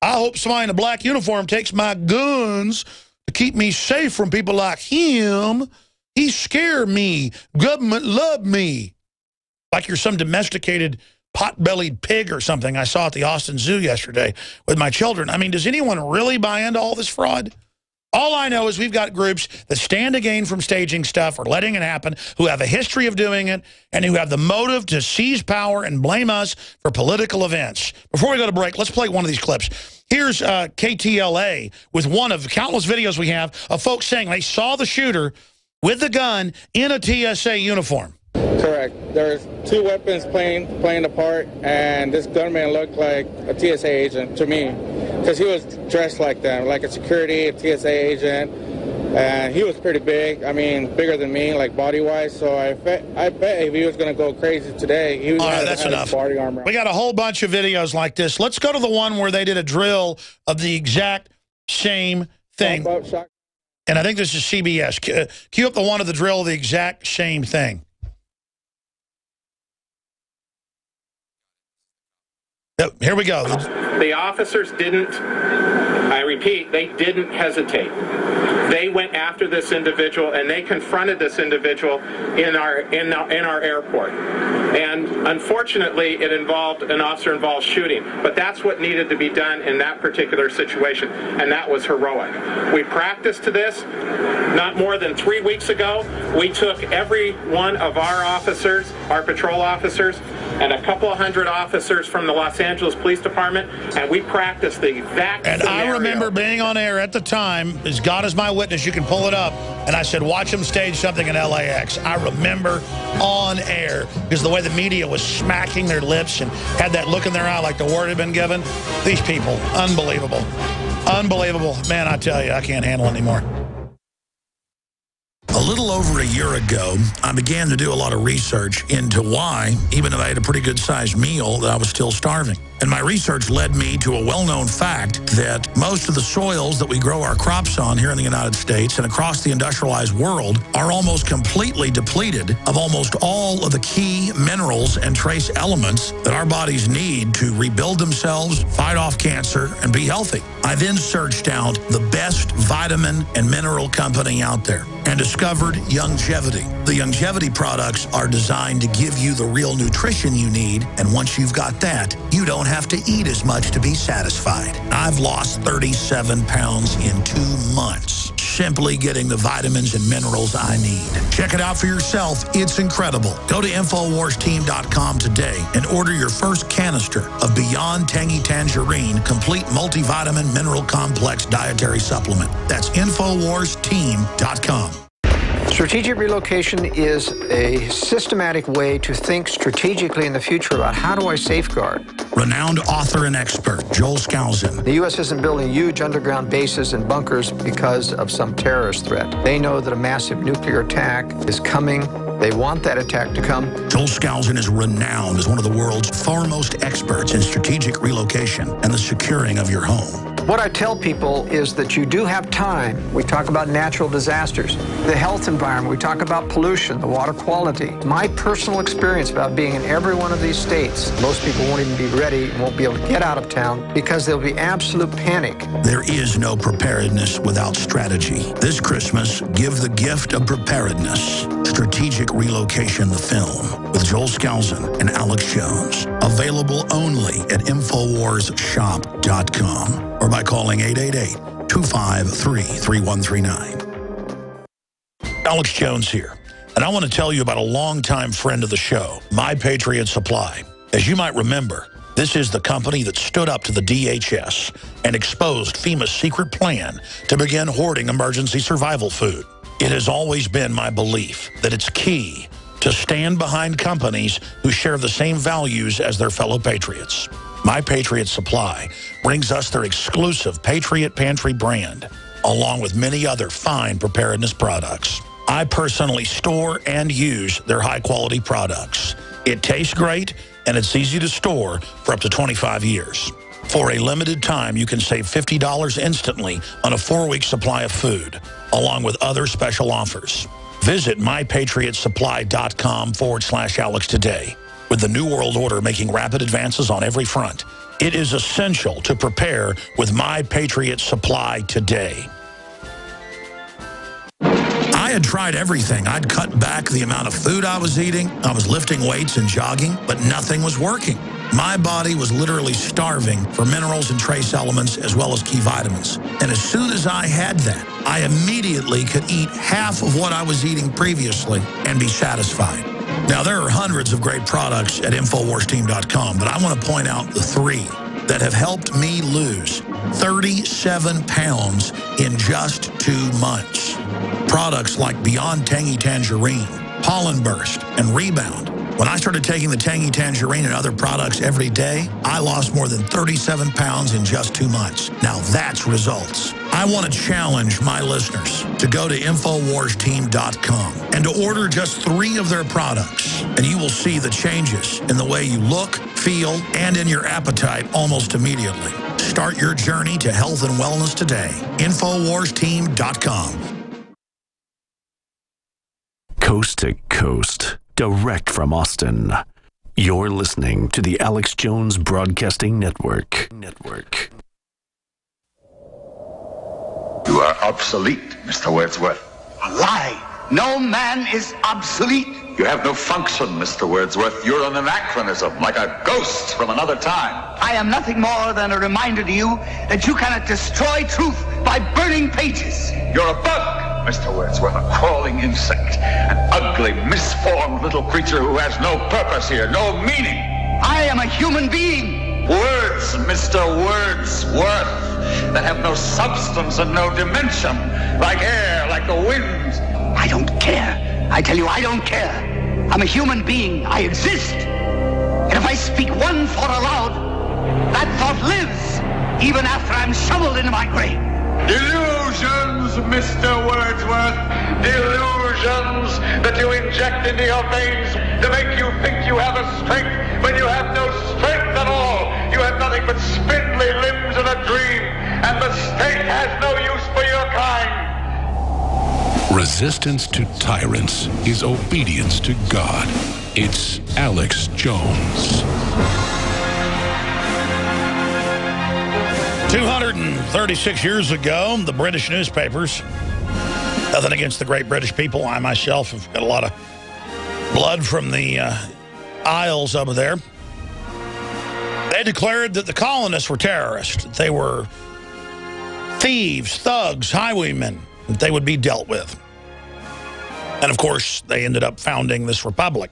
I hope somebody in a black uniform takes my guns to keep me safe from people like him. He scared me. Government love me like you're some domesticated pot-bellied pig or something I saw at the Austin Zoo yesterday with my children. I mean, does anyone really buy into all this fraud? All I know is we've got groups that stand to gain from staging stuff or letting it happen, who have a history of doing it, and who have the motive to seize power and blame us for political events. Before we go to break, let's play one of these clips. Here's uh, KTLA with one of countless videos we have of folks saying they saw the shooter with the gun in a TSA uniform. Correct. There's two weapons playing playing a part, and this gunman looked like a TSA agent to me, because he was dressed like them, like a security, a TSA agent, and he was pretty big. I mean, bigger than me, like body-wise. So I bet, I bet if he was going to go crazy today, he was All right, that's enough. body armor. We got a whole bunch of videos like this. Let's go to the one where they did a drill of the exact same thing. And I think this is CBS. Uh, cue up the one of the drill the exact same thing. Yep, here we go. The officers didn't, repeat, they didn't hesitate. They went after this individual and they confronted this individual in our in our, in our airport. And unfortunately, it involved an officer-involved shooting. But that's what needed to be done in that particular situation, and that was heroic. We practiced to this. Not more than three weeks ago, we took every one of our officers, our patrol officers, and a couple of hundred officers from the Los Angeles Police Department, and we practiced the exact And. I remember being on air at the time, as God is my witness, you can pull it up, and I said, watch them stage something in LAX. I remember on air, because the way the media was smacking their lips and had that look in their eye like the word had been given. These people, unbelievable. Unbelievable. Man, I tell you, I can't handle anymore. A little over a year ago, I began to do a lot of research into why, even if I had a pretty good-sized meal, that I was still starving. And my research led me to a well-known fact that most of the soils that we grow our crops on here in the United States and across the industrialized world are almost completely depleted of almost all of the key minerals and trace elements that our bodies need to rebuild themselves, fight off cancer, and be healthy. I then searched out the best vitamin and mineral company out there and discovered Youngevity. The Youngevity products are designed to give you the real nutrition you need, and once you've got that, you don't have to eat as much to be satisfied. I've lost 37 pounds in two months, simply getting the vitamins and minerals I need. Check it out for yourself. It's incredible. Go to InfoWarsTeam.com today and order your first canister of Beyond Tangy Tangerine Complete Multivitamin Mineral Complex Dietary Supplement. That's InfoWarsTeam.com. Strategic relocation is a systematic way to think strategically in the future about how do I safeguard. Renowned author and expert Joel Skousen. The U.S. isn't building huge underground bases and bunkers because of some terrorist threat. They know that a massive nuclear attack is coming. They want that attack to come. Joel Skousen is renowned as one of the world's foremost experts in strategic relocation and the securing of your home. What I tell people is that you do have time. We talk about natural disasters, the health environment, we talk about pollution, the water quality. My personal experience about being in every one of these states, most people won't even be ready, won't be able to get out of town because there'll be absolute panic. There is no preparedness without strategy. This Christmas, give the gift of preparedness. Strategic Relocation, the film, with Joel Skousen and Alex Jones. Available only at InfoWarsShop.com or by calling 888-253-3139. Alex Jones here, and I want to tell you about a longtime friend of the show, My Patriot Supply. As you might remember, this is the company that stood up to the DHS and exposed FEMA's secret plan to begin hoarding emergency survival food. It has always been my belief that it's key to stand behind companies who share the same values as their fellow patriots. My Patriot Supply brings us their exclusive Patriot Pantry brand, along with many other fine preparedness products. I personally store and use their high-quality products. It tastes great, and it's easy to store for up to 25 years. For a limited time, you can save $50 instantly on a four-week supply of food, along with other special offers. Visit mypatriotsupply.com forward slash Alex today. With the New World Order making rapid advances on every front, it is essential to prepare with My Patriot Supply today. I had tried everything. I'd cut back the amount of food I was eating. I was lifting weights and jogging, but nothing was working. My body was literally starving for minerals and trace elements as well as key vitamins. And as soon as I had that, I immediately could eat half of what I was eating previously and be satisfied. Now, there are hundreds of great products at InfoWarsTeam.com, but I want to point out the three that have helped me lose 37 pounds in just two months. Products like Beyond Tangy Tangerine, Pollen Burst, and Rebound when I started taking the Tangy Tangerine and other products every day, I lost more than 37 pounds in just two months. Now that's results. I want to challenge my listeners to go to InfoWarsTeam.com and to order just three of their products, and you will see the changes in the way you look, feel, and in your appetite almost immediately. Start your journey to health and wellness today. InfoWarsTeam.com. Coast to coast direct from Austin. You're listening to the Alex Jones Broadcasting Network. Network. You are obsolete, Mr. Wordsworth. A lie. No man is obsolete. You have no function, Mr. Wordsworth. You're an anachronism, like a ghost from another time. I am nothing more than a reminder to you that you cannot destroy truth by burning pages. You're a bug. Mr. Wordsworth, a crawling insect, an ugly, misformed little creature who has no purpose here, no meaning. I am a human being. Words, Mr. Wordsworth, that have no substance and no dimension, like air, like the wind. I don't care. I tell you, I don't care. I'm a human being. I exist. And if I speak one thought aloud, that thought lives, even after I'm shoveled into my grave. Delusions, Mr. Wordsworth. Delusions that you inject into your veins to make you think you have a strength when you have no strength at all. You have nothing but spindly limbs and a dream, and the state has no use for your kind. Resistance to tyrants is obedience to God. It's Alex Jones. 236 years ago, the British newspapers, nothing against the great British people, I myself have got a lot of blood from the uh, Isles over there. They declared that the colonists were terrorists. They were thieves, thugs, highwaymen that they would be dealt with. And of course, they ended up founding this republic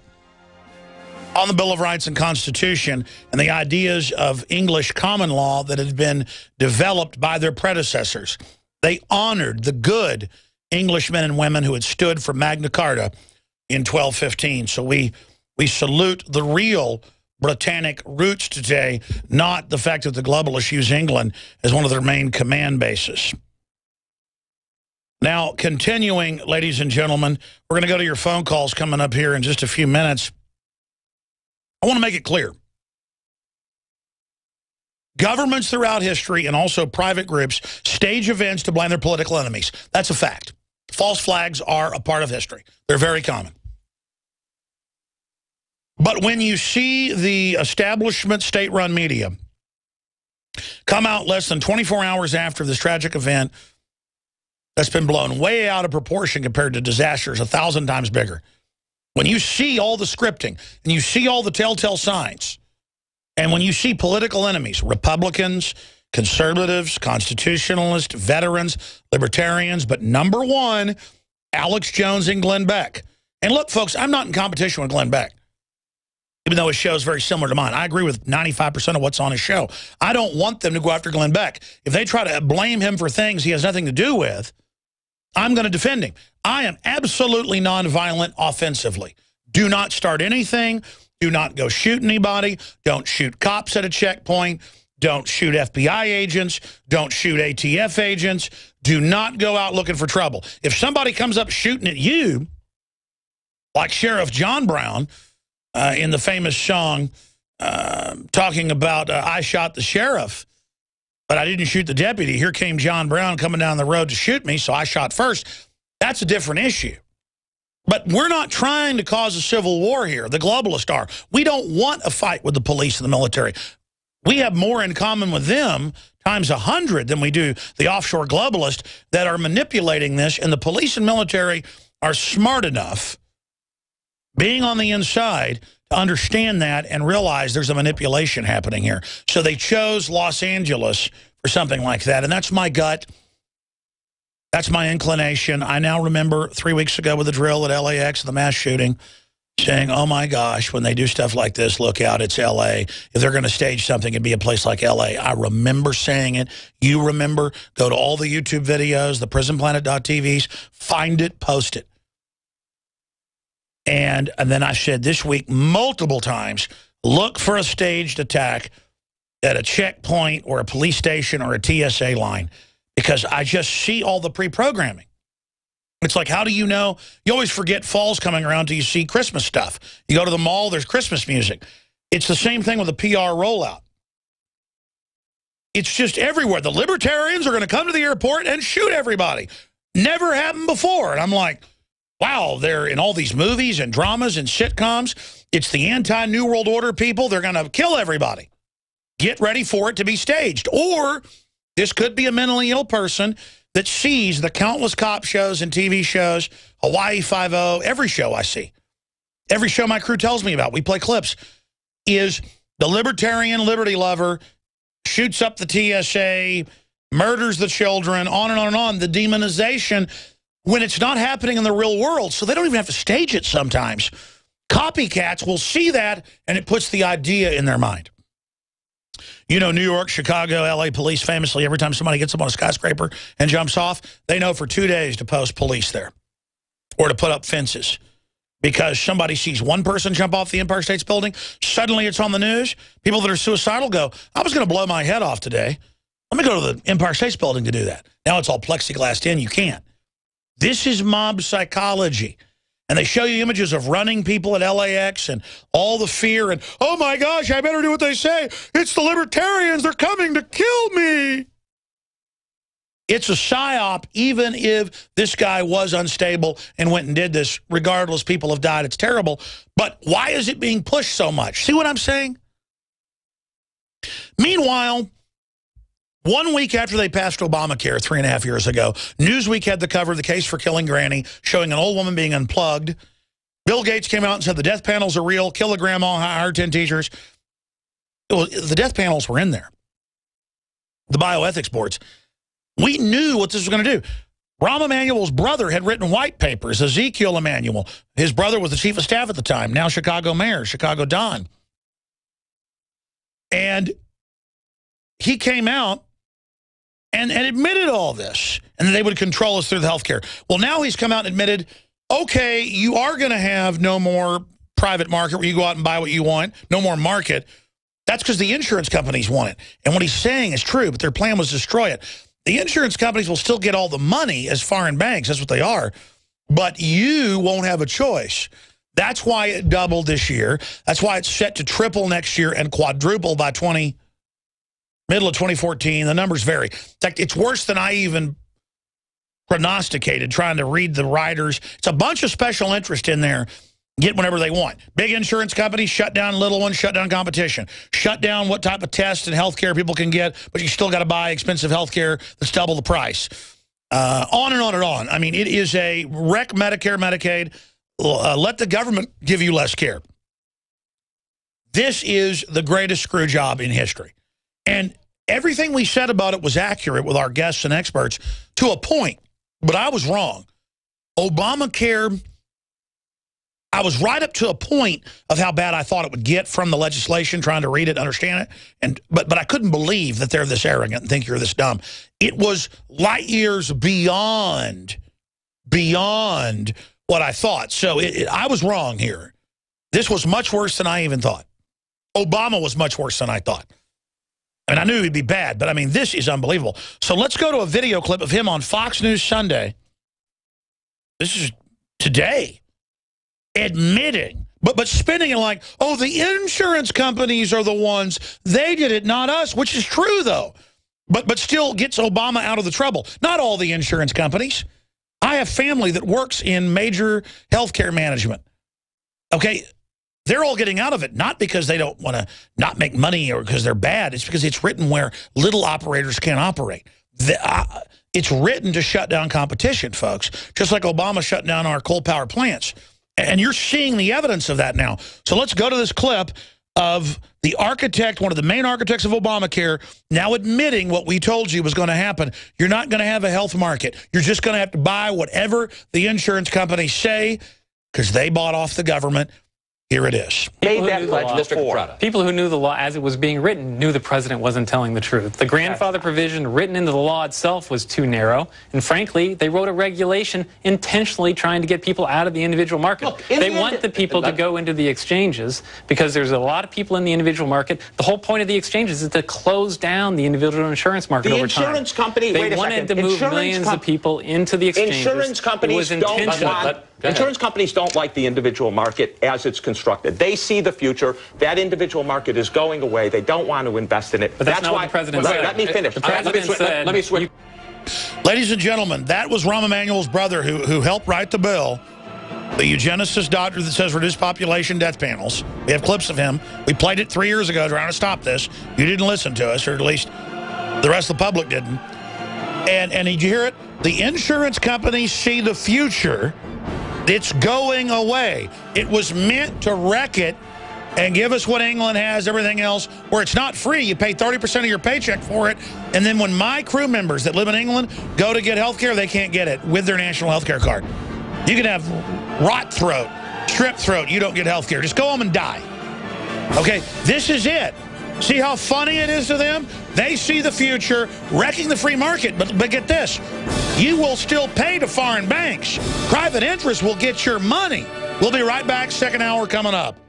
on the Bill of Rights and Constitution and the ideas of English common law that had been developed by their predecessors. They honored the good Englishmen and women who had stood for Magna Carta in 1215. So we, we salute the real Britannic roots today, not the fact that the globalists use England as one of their main command bases. Now, continuing, ladies and gentlemen, we're going to go to your phone calls coming up here in just a few minutes. I want to make it clear. Governments throughout history and also private groups stage events to blame their political enemies. That's a fact. False flags are a part of history. They're very common. But when you see the establishment state-run media come out less than 24 hours after this tragic event that's been blown way out of proportion compared to disasters a thousand times bigger, when you see all the scripting and you see all the telltale signs, and when you see political enemies, Republicans, conservatives, constitutionalists, veterans, libertarians, but number one, Alex Jones and Glenn Beck. And look, folks, I'm not in competition with Glenn Beck even though his show is very similar to mine. I agree with 95% of what's on his show. I don't want them to go after Glenn Beck. If they try to blame him for things he has nothing to do with, I'm going to defend him. I am absolutely nonviolent offensively. Do not start anything. Do not go shoot anybody. Don't shoot cops at a checkpoint. Don't shoot FBI agents. Don't shoot ATF agents. Do not go out looking for trouble. If somebody comes up shooting at you, like Sheriff John Brown, uh, in the famous song uh, talking about uh, I shot the sheriff, but I didn't shoot the deputy. Here came John Brown coming down the road to shoot me, so I shot first. That's a different issue. But we're not trying to cause a civil war here. The globalists are. We don't want a fight with the police and the military. We have more in common with them times a hundred than we do the offshore globalists that are manipulating this. And the police and military are smart enough being on the inside to understand that and realize there's a manipulation happening here. So they chose Los Angeles for something like that. And that's my gut. That's my inclination. I now remember three weeks ago with the drill at LAX, the mass shooting, saying, oh my gosh, when they do stuff like this, look out, it's LA. If they're going to stage something, it'd be a place like LA. I remember saying it. You remember. Go to all the YouTube videos, the prisonplanet.tvs, find it, post it. And, and then I said this week multiple times, look for a staged attack at a checkpoint or a police station or a TSA line because I just see all the pre-programming. It's like, how do you know? You always forget fall's coming around till you see Christmas stuff. You go to the mall, there's Christmas music. It's the same thing with the PR rollout. It's just everywhere. The libertarians are going to come to the airport and shoot everybody. Never happened before. And I'm like, wow, they're in all these movies and dramas and sitcoms. It's the anti-New World Order people. They're going to kill everybody. Get ready for it to be staged. Or this could be a mentally ill person that sees the countless cop shows and TV shows, Hawaii Five-O, every show I see, every show my crew tells me about, we play clips, is the libertarian liberty lover shoots up the TSA, murders the children, on and on and on. The demonization when it's not happening in the real world. So they don't even have to stage it sometimes. Copycats will see that, and it puts the idea in their mind. You know, New York, Chicago, L.A. police famously, every time somebody gets up on a skyscraper and jumps off, they know for two days to post police there or to put up fences because somebody sees one person jump off the Empire State's building. Suddenly it's on the news. People that are suicidal go, I was going to blow my head off today. Let me go to the Empire State's building to do that. Now it's all plexiglassed in. You can't. This is mob psychology. And they show you images of running people at LAX and all the fear and, oh my gosh, I better do what they say. It's the libertarians. They're coming to kill me. It's a psyop, even if this guy was unstable and went and did this. Regardless, people have died. It's terrible. But why is it being pushed so much? See what I'm saying? Meanwhile, one week after they passed Obamacare three and a half years ago, Newsweek had the cover of the case for killing Granny, showing an old woman being unplugged. Bill Gates came out and said the death panels are real, kill a grandma, hire 10 teachers. The death panels were in there. The bioethics boards. We knew what this was going to do. Rahm Emanuel's brother had written white papers, Ezekiel Emanuel. His brother was the chief of staff at the time, now Chicago mayor, Chicago Don. And he came out and, and admitted all this, and they would control us through the health care. Well, now he's come out and admitted, okay, you are going to have no more private market where you go out and buy what you want, no more market. That's because the insurance companies want it. And what he's saying is true, but their plan was destroy it. The insurance companies will still get all the money as foreign banks. That's what they are. But you won't have a choice. That's why it doubled this year. That's why it's set to triple next year and quadruple by 20 middle of 2014. The numbers vary. In fact, it's worse than I even prognosticated trying to read the writers. It's a bunch of special interest in there get whenever they want. Big insurance companies shut down little ones, shut down competition, shut down what type of tests and health care people can get, but you still got to buy expensive health care that's double the price. Uh, on and on and on. I mean, it is a wreck Medicare, Medicaid. Uh, let the government give you less care. This is the greatest screw job in history. And everything we said about it was accurate with our guests and experts to a point, but I was wrong. Obamacare I was right up to a point of how bad I thought it would get from the legislation, trying to read it, understand it. and But but I couldn't believe that they're this arrogant and think you're this dumb. It was light years beyond, beyond what I thought. So it, it, I was wrong here. This was much worse than I even thought. Obama was much worse than I thought. I mean, I knew he'd be bad, but I mean, this is unbelievable. So let's go to a video clip of him on Fox News Sunday. This is today admitting, but, but spinning it like, oh, the insurance companies are the ones, they did it, not us, which is true, though. But, but still gets Obama out of the trouble. Not all the insurance companies. I have family that works in major healthcare management. Okay, they're all getting out of it, not because they don't want to not make money or because they're bad. It's because it's written where little operators can't operate. The, uh, it's written to shut down competition, folks, just like Obama shut down our coal power plants. And you're seeing the evidence of that now. So let's go to this clip of the architect, one of the main architects of Obamacare, now admitting what we told you was going to happen. You're not going to have a health market. You're just going to have to buy whatever the insurance companies say because they bought off the government. Here it is. Made that pledge before. People who knew the law as it was being written knew the president wasn't telling the truth. The grandfather provision written into the law itself was too narrow. And frankly, they wrote a regulation intentionally trying to get people out of the individual market. Look, they the want the people to go into the exchanges because there's a lot of people in the individual market. The whole point of the exchanges is to close down the individual insurance market the over insurance time. company, they wanted to move insurance millions of people into the exchanges. Insurance companies don't want Insurance companies don't like the individual market as it's constructed. They see the future. That individual market is going away. They don't want to invest in it. But that's, that's why the president let, said. Let me finish. The president let, said, let, me switch. Ladies and gentlemen, that was Rahm Emanuel's brother who, who helped write the bill. The eugenicist doctor that says reduce population death panels. We have clips of him. We played it three years ago trying to stop this. You didn't listen to us, or at least the rest of the public didn't. And, and did you hear it? The insurance companies see the future it's going away. It was meant to wreck it and give us what England has, everything else, where it's not free. You pay 30% of your paycheck for it. And then when my crew members that live in England go to get health care, they can't get it with their national health care card. You can have rot throat, strep throat. You don't get health care. Just go home and die. Okay, this is it. See how funny it is to them? They see the future wrecking the free market. But, but get this, you will still pay to foreign banks. Private interests will get your money. We'll be right back. Second hour coming up.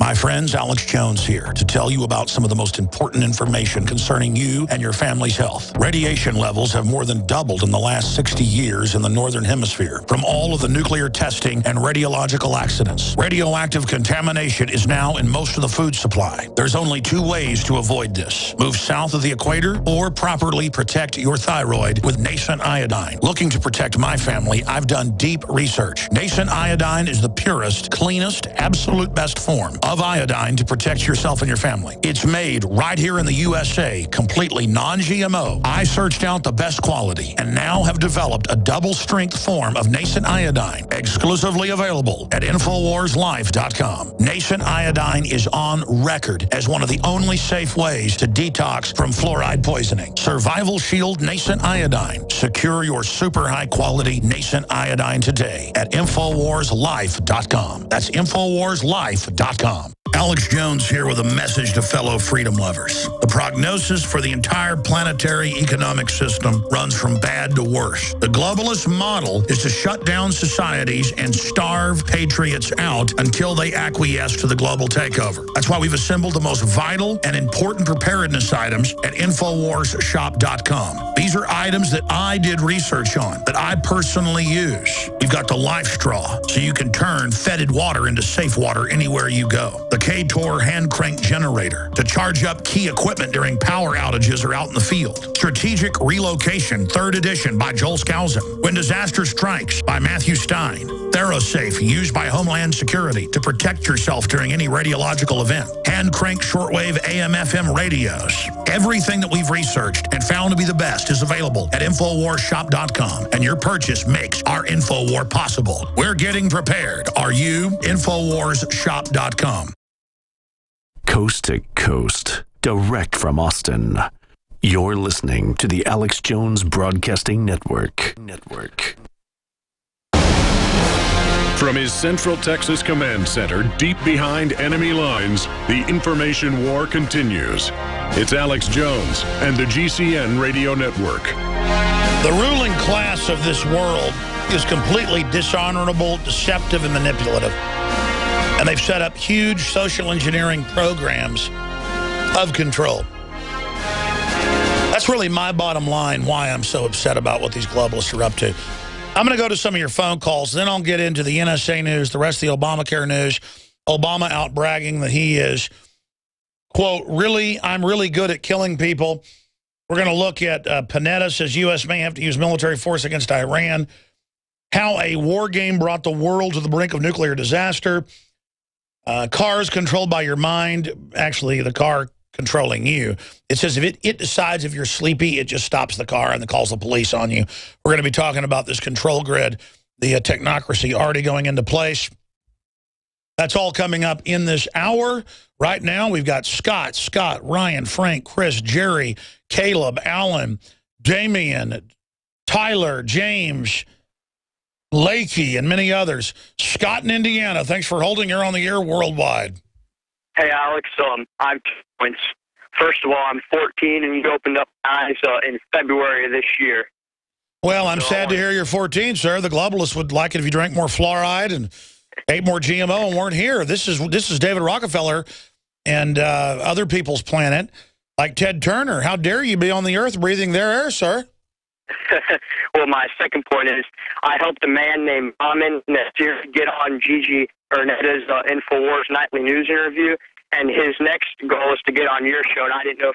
My friends, Alex Jones here to tell you about some of the most important information concerning you and your family's health. Radiation levels have more than doubled in the last 60 years in the Northern Hemisphere from all of the nuclear testing and radiological accidents. Radioactive contamination is now in most of the food supply. There's only two ways to avoid this. Move south of the equator or properly protect your thyroid with nascent iodine. Looking to protect my family, I've done deep research. Nascent iodine is the purest, cleanest, absolute best form of iodine to protect yourself and your family. It's made right here in the USA, completely non-GMO. I searched out the best quality and now have developed a double-strength form of nascent iodine, exclusively available at InfoWarsLife.com. Nascent iodine is on record as one of the only safe ways to detox from fluoride poisoning. Survival Shield Nascent Iodine. Secure your super high-quality nascent iodine today at InfoWarsLife.com. That's InfoWarsLife.com com. Alex Jones here with a message to fellow freedom lovers. The prognosis for the entire planetary economic system runs from bad to worse. The globalist model is to shut down societies and starve patriots out until they acquiesce to the global takeover. That's why we've assembled the most vital and important preparedness items at InfoWarsShop.com. These are items that I did research on, that I personally use. You've got the life straw, so you can turn fetid water into safe water anywhere you go. The K-Tor hand crank generator to charge up key equipment during power outages or out in the field. Strategic Relocation, third edition by Joel Skousen. When Disaster Strikes by Matthew Stein. ThyroSafe, used by Homeland Security to protect yourself during any radiological event. Hand crank shortwave AM-FM radios. Everything that we've researched and found to be the best is available at InfoWarsShop.com. And your purchase makes our InfoWar possible. We're getting prepared. Are you? InfoWarsShop.com. Coast to coast, direct from Austin. You're listening to the Alex Jones Broadcasting Network. Network. From his Central Texas Command Center, deep behind enemy lines, the information war continues. It's Alex Jones and the GCN Radio Network. The ruling class of this world is completely dishonorable, deceptive, and manipulative. And they've set up huge social engineering programs of control. That's really my bottom line, why I'm so upset about what these globalists are up to. I'm going to go to some of your phone calls. Then I'll get into the NSA news, the rest of the Obamacare news. Obama out bragging that he is, quote, really, I'm really good at killing people. We're going to look at uh, Panetta says U.S. may have to use military force against Iran. How a war game brought the world to the brink of nuclear disaster. Uh, cars controlled by your mind. Actually, the car controlling you. It says if it, it decides if you're sleepy, it just stops the car and then calls the police on you. We're going to be talking about this control grid, the uh, technocracy already going into place. That's all coming up in this hour. Right now, we've got Scott, Scott, Ryan, Frank, Chris, Jerry, Caleb, Alan, Damian, Tyler, James, Lakey, and many others. Scott in Indiana, thanks for holding. You're on the air worldwide. Hey, Alex. Um, I'm points. First of all, I'm 14, and you opened up eyes uh, in February of this year. Well, I'm so sad to hear you're 14, sir. The globalists would like it if you drank more fluoride and ate more GMO and weren't here. This is this is David Rockefeller and uh, other people's planet, like Ted Turner. How dare you be on the Earth breathing their air, sir? *laughs* well, my second point is I helped a man named Amin Nasir get on Gigi Ernetta's uh, InfoWars nightly news interview, and his next goal is to get on your show, and I didn't know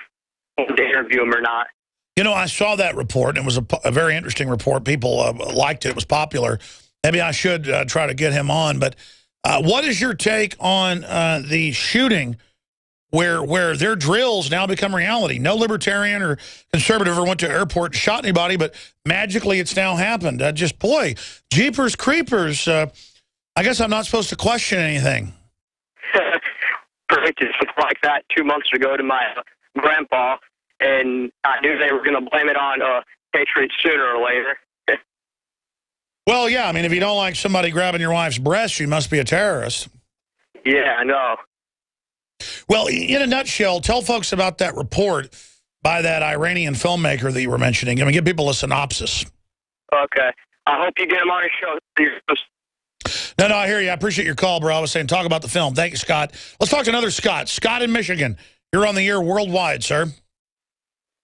if to interview him or not. You know, I saw that report, and it was a, a very interesting report. People uh, liked it. It was popular. Maybe I should uh, try to get him on. But uh, what is your take on uh, the shooting where where their drills now become reality? No libertarian or conservative ever went to airport and shot anybody, but magically it's now happened. Uh, just, boy, jeepers creepers. Uh, I guess I'm not supposed to question anything. *laughs* Predicted something like that two months ago to my grandpa, and I knew they were going to blame it on uh, Patriots sooner or later. *laughs* well, yeah, I mean, if you don't like somebody grabbing your wife's breast, you must be a terrorist. Yeah, I know. Well, in a nutshell, tell folks about that report by that Iranian filmmaker that you were mentioning. I mean, give people a synopsis. Okay. I hope you get him on your show. No, no, I hear you. I appreciate your call, bro. I was saying talk about the film. Thank you, Scott. Let's talk to another Scott. Scott in Michigan. You're on the air worldwide, sir.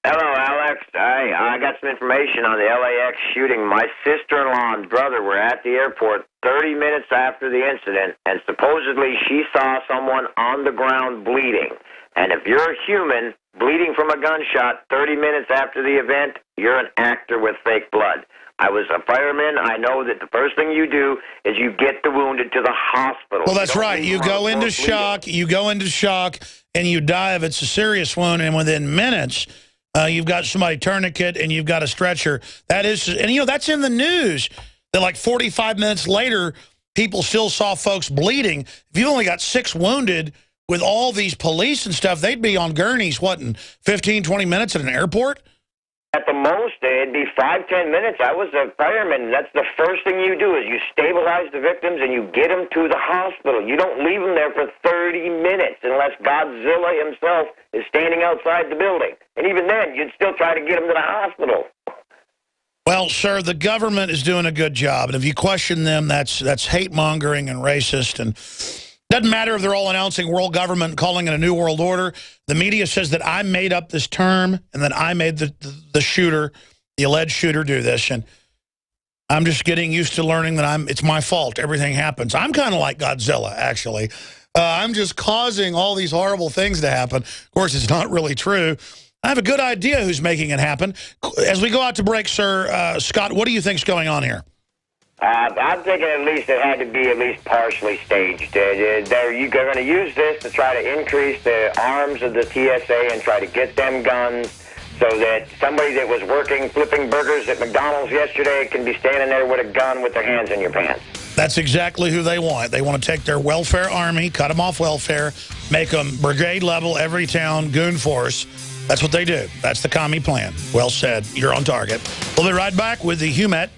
Hello, Alex. Hey, I got some information on the LAX shooting. My sister-in-law and brother were at the airport 30 minutes after the incident, and supposedly she saw someone on the ground bleeding. And if you're a human bleeding from a gunshot 30 minutes after the event, you're an actor with fake blood. I was a fireman. I know that the first thing you do is you get the wounded to the hospital. Well, that's right. You go into shock. You go into shock, and you die if it's a serious wound. And within minutes, uh, you've got somebody tourniquet, and you've got a stretcher. That is, and you know that's in the news. That like 45 minutes later, people still saw folks bleeding. If you only got six wounded with all these police and stuff, they'd be on gurneys, what, in 15, 20 minutes at an airport? At the most, it'd be five, ten minutes. I was a fireman. That's the first thing you do is you stabilize the victims and you get them to the hospital. You don't leave them there for 30 minutes unless Godzilla himself is standing outside the building. And even then, you'd still try to get them to the hospital. Well, sir, the government is doing a good job. And if you question them, that's that's hate mongering and racist. And doesn't matter if they're all announcing world government, calling it a new world order. The media says that I made up this term and that I made the, the, the shooter, the alleged shooter, do this. And I'm just getting used to learning that I'm. it's my fault. Everything happens. I'm kind of like Godzilla, actually. Uh, I'm just causing all these horrible things to happen. Of course, it's not really true. I have a good idea who's making it happen. As we go out to break, sir, uh, Scott, what do you think's going on here? Uh, I'm thinking at least it had to be at least partially staged. Uh, they're you're going to use this to try to increase the arms of the TSA and try to get them guns so that somebody that was working flipping burgers at McDonald's yesterday can be standing there with a gun with their hands in your pants. That's exactly who they want. They want to take their welfare army, cut them off welfare, make them brigade level, every town, goon force. That's what they do. That's the commie plan. Well said. You're on target. We'll be right back with the HUMET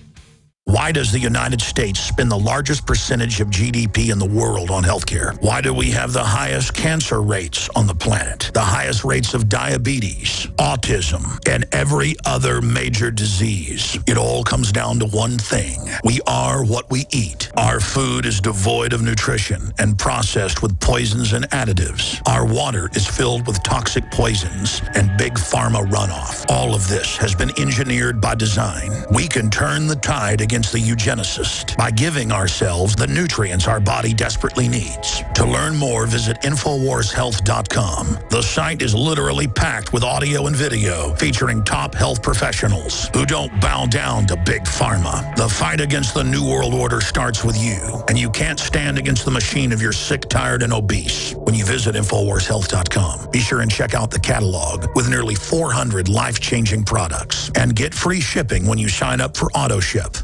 why does the United States spend the largest percentage of GDP in the world on healthcare? Why do we have the highest cancer rates on the planet, the highest rates of diabetes, autism, and every other major disease? It all comes down to one thing. We are what we eat. Our food is devoid of nutrition and processed with poisons and additives. Our water is filled with toxic poisons and big pharma runoff. All of this has been engineered by design. We can turn the tide against against the eugenicist by giving ourselves the nutrients our body desperately needs. To learn more, visit InfoWarsHealth.com. The site is literally packed with audio and video featuring top health professionals who don't bow down to big pharma. The fight against the New World Order starts with you, and you can't stand against the machine if you're sick, tired, and obese when you visit InfoWarsHealth.com. Be sure and check out the catalog with nearly 400 life-changing products and get free shipping when you sign up for AutoShip.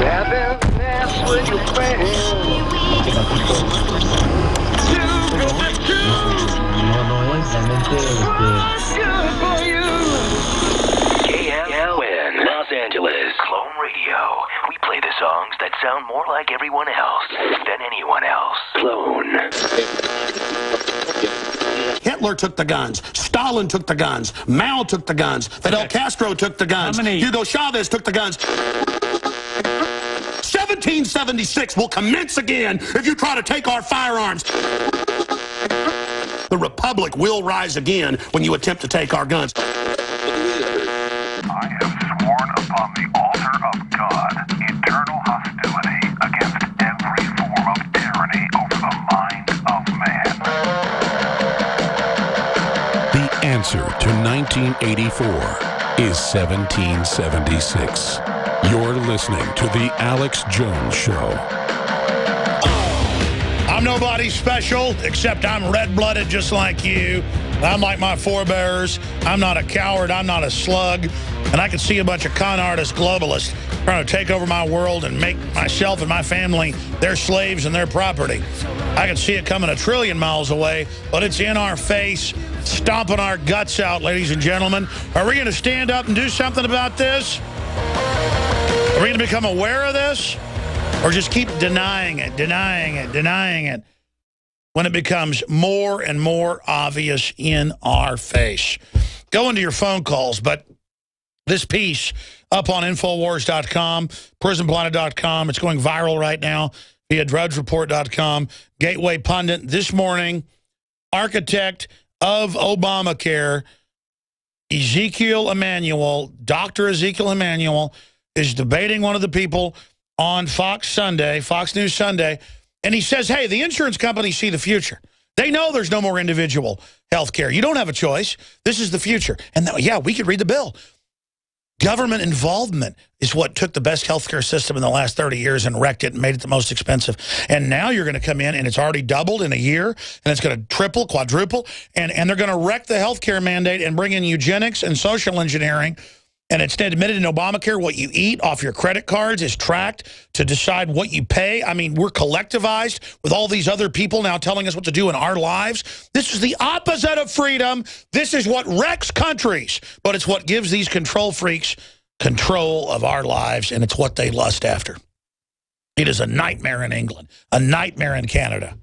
KLN, Los Angeles. Clone Radio. We play the songs that sound more like everyone else than anyone else. Clone. Hitler took the guns. Stalin took the guns. Mao took the guns. Fidel Castro took the guns. Hugo Chavez took the guns. 1776 will commence again if you try to take our firearms. The Republic will rise again when you attempt to take our guns. I have sworn upon the altar of God eternal hostility against every form of tyranny over the mind of man. The answer to 1984 is 1776. You're listening to The Alex Jones Show. I'm nobody special, except I'm red-blooded just like you. I'm like my forebears. I'm not a coward. I'm not a slug. And I can see a bunch of con artist globalists trying to take over my world and make myself and my family their slaves and their property. I can see it coming a trillion miles away, but it's in our face, stomping our guts out, ladies and gentlemen. Are we going to stand up and do something about this? Are we going to become aware of this? Or just keep denying it, denying it, denying it when it becomes more and more obvious in our face? Go into your phone calls, but this piece up on Infowars.com, PrisonPlanet.com, it's going viral right now via DrudgeReport.com, Gateway Pundit this morning, architect of Obamacare, Ezekiel Emanuel, Dr. Ezekiel Emanuel, is debating one of the people on Fox Sunday, Fox News Sunday, and he says, hey, the insurance companies see the future. They know there's no more individual health care. You don't have a choice. This is the future. And yeah, we could read the bill. Government involvement is what took the best healthcare system in the last 30 years and wrecked it and made it the most expensive. And now you're going to come in and it's already doubled in a year and it's going to triple, quadruple, and, and they're going to wreck the healthcare mandate and bring in eugenics and social engineering and it's admitted in Obamacare what you eat off your credit cards is tracked to decide what you pay. I mean, we're collectivized with all these other people now telling us what to do in our lives. This is the opposite of freedom. This is what wrecks countries, but it's what gives these control freaks control of our lives, and it's what they lust after. It is a nightmare in England, a nightmare in Canada.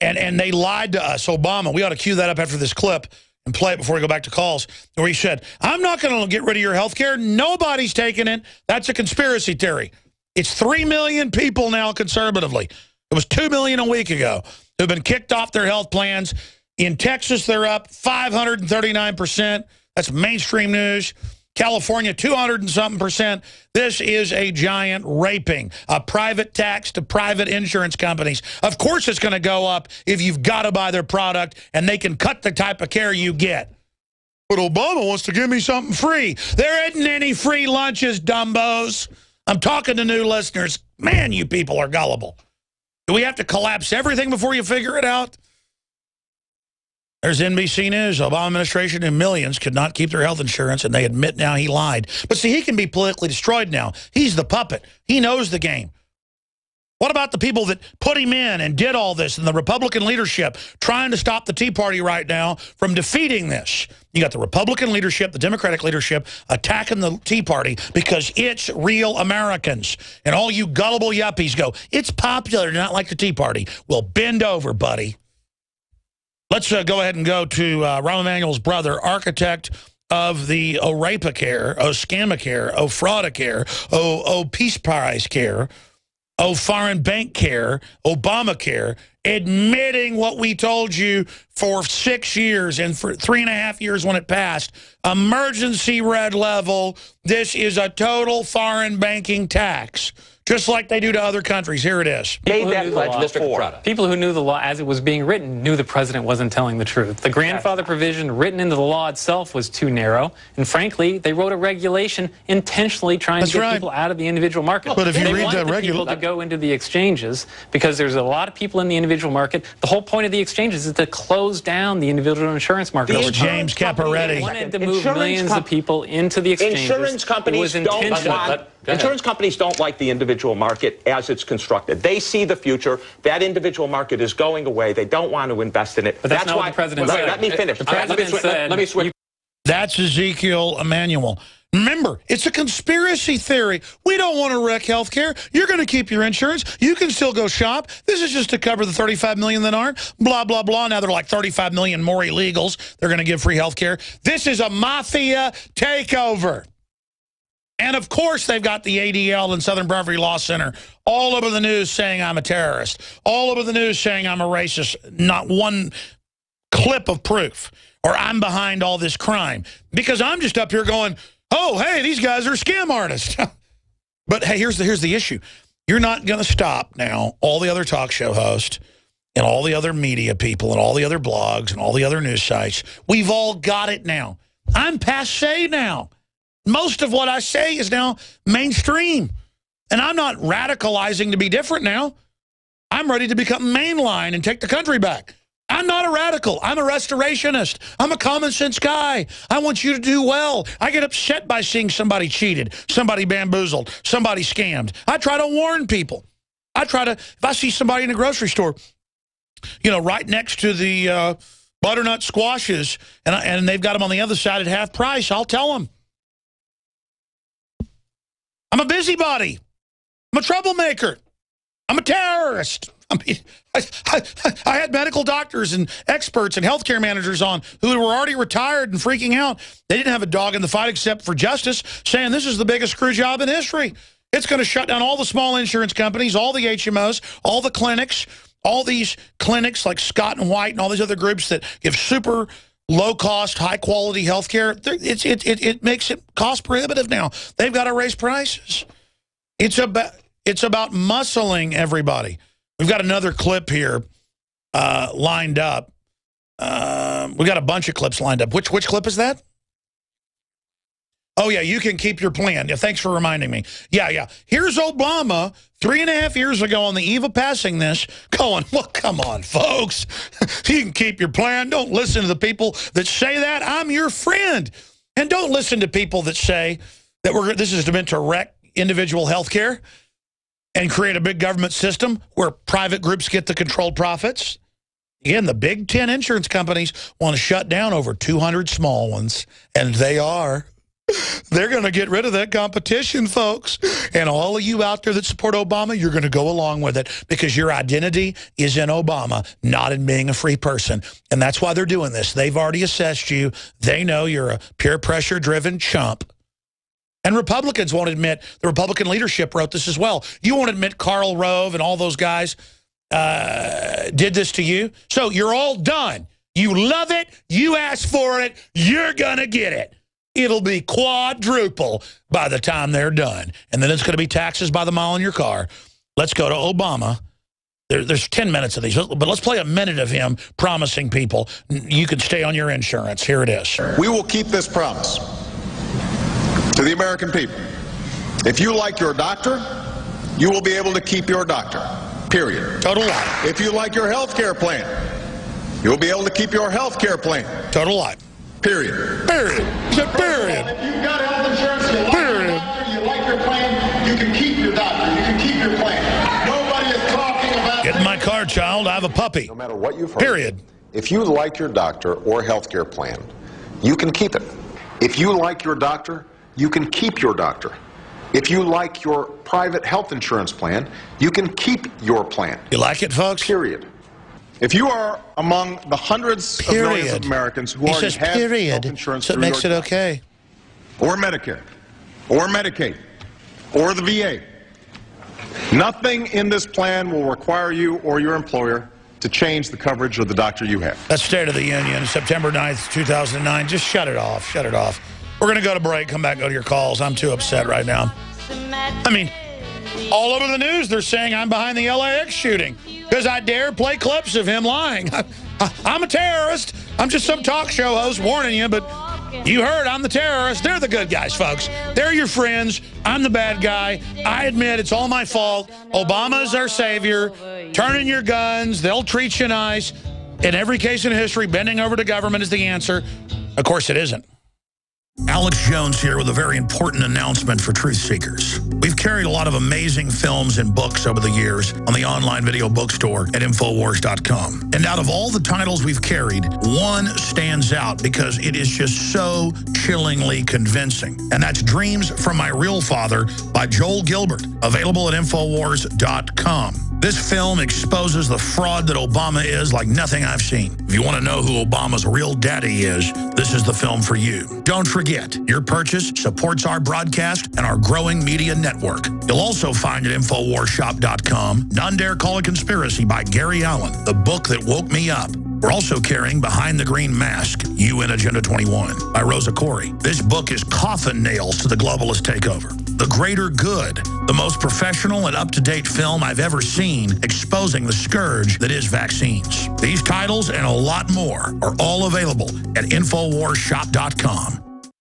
And, and they lied to us. Obama, we ought to cue that up after this clip and play it before we go back to calls, where he said, I'm not going to get rid of your health care. Nobody's taking it. That's a conspiracy theory. It's 3 million people now conservatively. It was 2 million a week ago who've been kicked off their health plans. In Texas, they're up 539%. That's mainstream news. California, 200 and something percent. This is a giant raping, a private tax to private insurance companies. Of course it's going to go up if you've got to buy their product and they can cut the type of care you get. But Obama wants to give me something free. There isn't any free lunches, dumbos. I'm talking to new listeners. Man, you people are gullible. Do we have to collapse everything before you figure it out? There's NBC News. Obama administration and millions could not keep their health insurance, and they admit now he lied. But see, he can be politically destroyed now. He's the puppet. He knows the game. What about the people that put him in and did all this and the Republican leadership trying to stop the Tea Party right now from defeating this? You got the Republican leadership, the Democratic leadership attacking the Tea Party because it's real Americans. And all you gullible yuppies go, it's popular, not like the Tea Party. Well, bend over, buddy. Let's uh, go ahead and go to uh, Rahm Emanuel's brother, architect of the Orapacare, O Scamacare, O O, o Peace Prize Care, oh, foreign bank care, Obamacare, admitting what we told you for six years and for three and a half years when it passed. Emergency red level. This is a total foreign banking tax just like they do to other countries. Here it is. People who, law, people who knew the law as it was being written knew the president wasn't telling the truth. The grandfather provision written into the law itself was too narrow, and frankly, they wrote a regulation intentionally trying That's to get right. people out of the individual market. But if you they read want that the regula- people to go into the exchanges because there's a lot of people in the individual market. The whole point of the exchanges is to close down the individual insurance market. That's over time. James Capretta. Wanted to move Insurance millions of people into the exchanges. Insurance It companies was don't intentional. want, insurance companies don't like the individual market as it's constructed. They see the future. That individual market is going away. They don't want to invest in it. But that's not what why the president Wait, said. Let me finish. The All right, let me president let- said let me switch. That's Ezekiel Emanuel. Remember, it's a conspiracy theory. We don't want to wreck health care. You're going to keep your insurance. You can still go shop. This is just to cover the 35 million that aren't. Blah, blah, blah. Now they're like 35 million more illegals. They're going to give free health care. This is a mafia takeover. And of course, they've got the ADL and Southern Poverty Law Center all over the news saying I'm a terrorist, all over the news saying I'm a racist. Not one clip of proof or I'm behind all this crime because I'm just up here going, oh, hey, these guys are scam artists. *laughs* but hey, here's the, here's the issue. You're not going to stop now all the other talk show hosts and all the other media people and all the other blogs and all the other news sites. We've all got it now. I'm passe now. Most of what I say is now mainstream. And I'm not radicalizing to be different now. I'm ready to become mainline and take the country back. I'm not a radical. I'm a restorationist. I'm a common sense guy. I want you to do well. I get upset by seeing somebody cheated, somebody bamboozled, somebody scammed. I try to warn people. I try to, if I see somebody in a grocery store, you know, right next to the uh, butternut squashes, and, I, and they've got them on the other side at half price, I'll tell them. I'm a busybody. I'm a troublemaker. I'm a terrorist. *laughs* I mean, I, I, I had medical doctors and experts and healthcare managers on who were already retired and freaking out. They didn't have a dog in the fight except for justice, saying this is the biggest screw job in history. It's going to shut down all the small insurance companies, all the HMOs, all the clinics, all these clinics like Scott and White and all these other groups that give super low-cost, high-quality health care. It, it, it makes it cost prohibitive now. They've got to raise prices. It's about, it's about muscling everybody. We've got another clip here uh, lined up. Um, we got a bunch of clips lined up. Which which clip is that? Oh, yeah, you can keep your plan. Yeah, thanks for reminding me. Yeah, yeah. Here's Obama three and a half years ago on the eve of passing this going, well, come on, folks. *laughs* you can keep your plan. Don't listen to the people that say that. I'm your friend. And don't listen to people that say that we're this is meant to wreck individual health care and create a big government system where private groups get the controlled profits. Again, the big 10 insurance companies want to shut down over 200 small ones, and they are. They're going to get rid of that competition, folks. And all of you out there that support Obama, you're going to go along with it because your identity is in Obama, not in being a free person. And that's why they're doing this. They've already assessed you. They know you're a peer pressure-driven chump. And Republicans won't admit, the Republican leadership wrote this as well. You won't admit Karl Rove and all those guys uh, did this to you. So you're all done. You love it. You asked for it. You're going to get it. It'll be quadruple by the time they're done. And then it's going to be taxes by the mile in your car. Let's go to Obama. There, there's 10 minutes of these, but let's play a minute of him promising people you can stay on your insurance. Here it is. We will keep this promise to the American people. If you like your doctor, you will be able to keep your doctor. Period. Total lie. If you like your health care plan, you'll be able to keep your health care plan. Total lie. Period. Period. He said period. If you've got health insurance, you like Period. your doctor, you like your plan, you can keep your doctor, you can keep your plan. Nobody is talking about Get in my car, child. I have a puppy. No matter what you've heard. Period. If you like your doctor or health care plan, you can keep it. If you like your doctor, you can keep your doctor. If you like your private health insurance plan, you can keep your plan. You like it, folks? Period. If you are among the hundreds of millions of Americans who He already says have health insurance so it makes it okay. or Medicare, or Medicaid, or the VA. Nothing in this plan will require you or your employer to change the coverage of the doctor you have. That's State of the Union, September 9th, 2009. Just shut it off. Shut it off. We're going to go to break, come back, go to your calls. I'm too upset right now. I mean, all over the news, they're saying I'm behind the LAX shooting because I dare play clips of him lying. *laughs* I, am a terrorist. I'm just some talk show host warning you, but you heard I'm the terrorist. They're the good guys, folks. They're your friends. I'm the bad guy. I admit it's all my fault. Obama's our savior. Turn in your guns. They'll treat you nice. In every case in history, bending over to government is the answer. Of course, it isn't. Alex Jones here with a very important announcement for truth seekers. We've carried a lot of amazing films and books over the years on the online video bookstore at Infowars.com. And out of all the titles we've carried, one stands out because it is just so chillingly convincing. And that's Dreams from My Real Father by Joel Gilbert, available at Infowars.com. This film exposes the fraud that Obama is like nothing I've seen. If you want to know who Obama's real daddy is, this is the film for you. Don't forget, your purchase supports our broadcast and our growing media network. You'll also find at InfoWarsShop.com None Dare Call a Conspiracy by Gary Allen, the book that woke me up. We're also carrying Behind the Green Mask, UN Agenda 21 by Rosa Koire. This book is coffin nails to the globalist takeover. The Greater Good, the most professional and up-to-date film I've ever seen exposing the scourge that is vaccines. These titles and a lot more are all available at InfoWarsShop.com.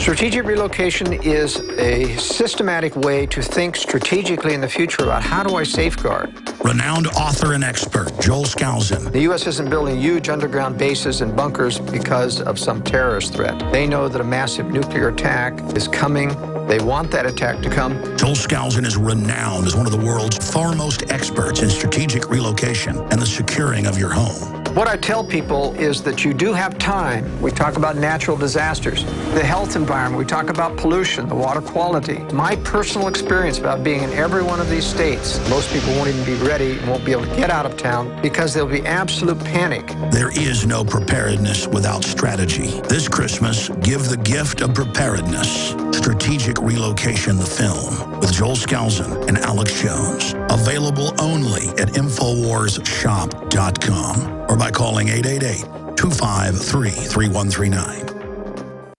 Strategic relocation is a systematic way to think strategically in the future about how do I safeguard. Renowned author and expert Joel Skousen. The U.S. isn't building huge underground bases and bunkers because of some terrorist threat. They know that a massive nuclear attack is coming. They want that attack to come. Joel Skousen is renowned as one of the world's foremost experts in strategic relocation and the securing of your home. What I tell people is that you do have time. We talk about natural disasters, the health environment, we talk about pollution, the water quality. My personal experience about being in every one of these states, most people won't even be ready and won't be able to get out of town because there'll be absolute panic. There is no preparedness without strategy. This Christmas, give the gift of preparedness. Strategic Relocation, the film, with Joel Skousen and Alex Jones. Available only at InfoWarsShop.com or by calling 888-253-3139.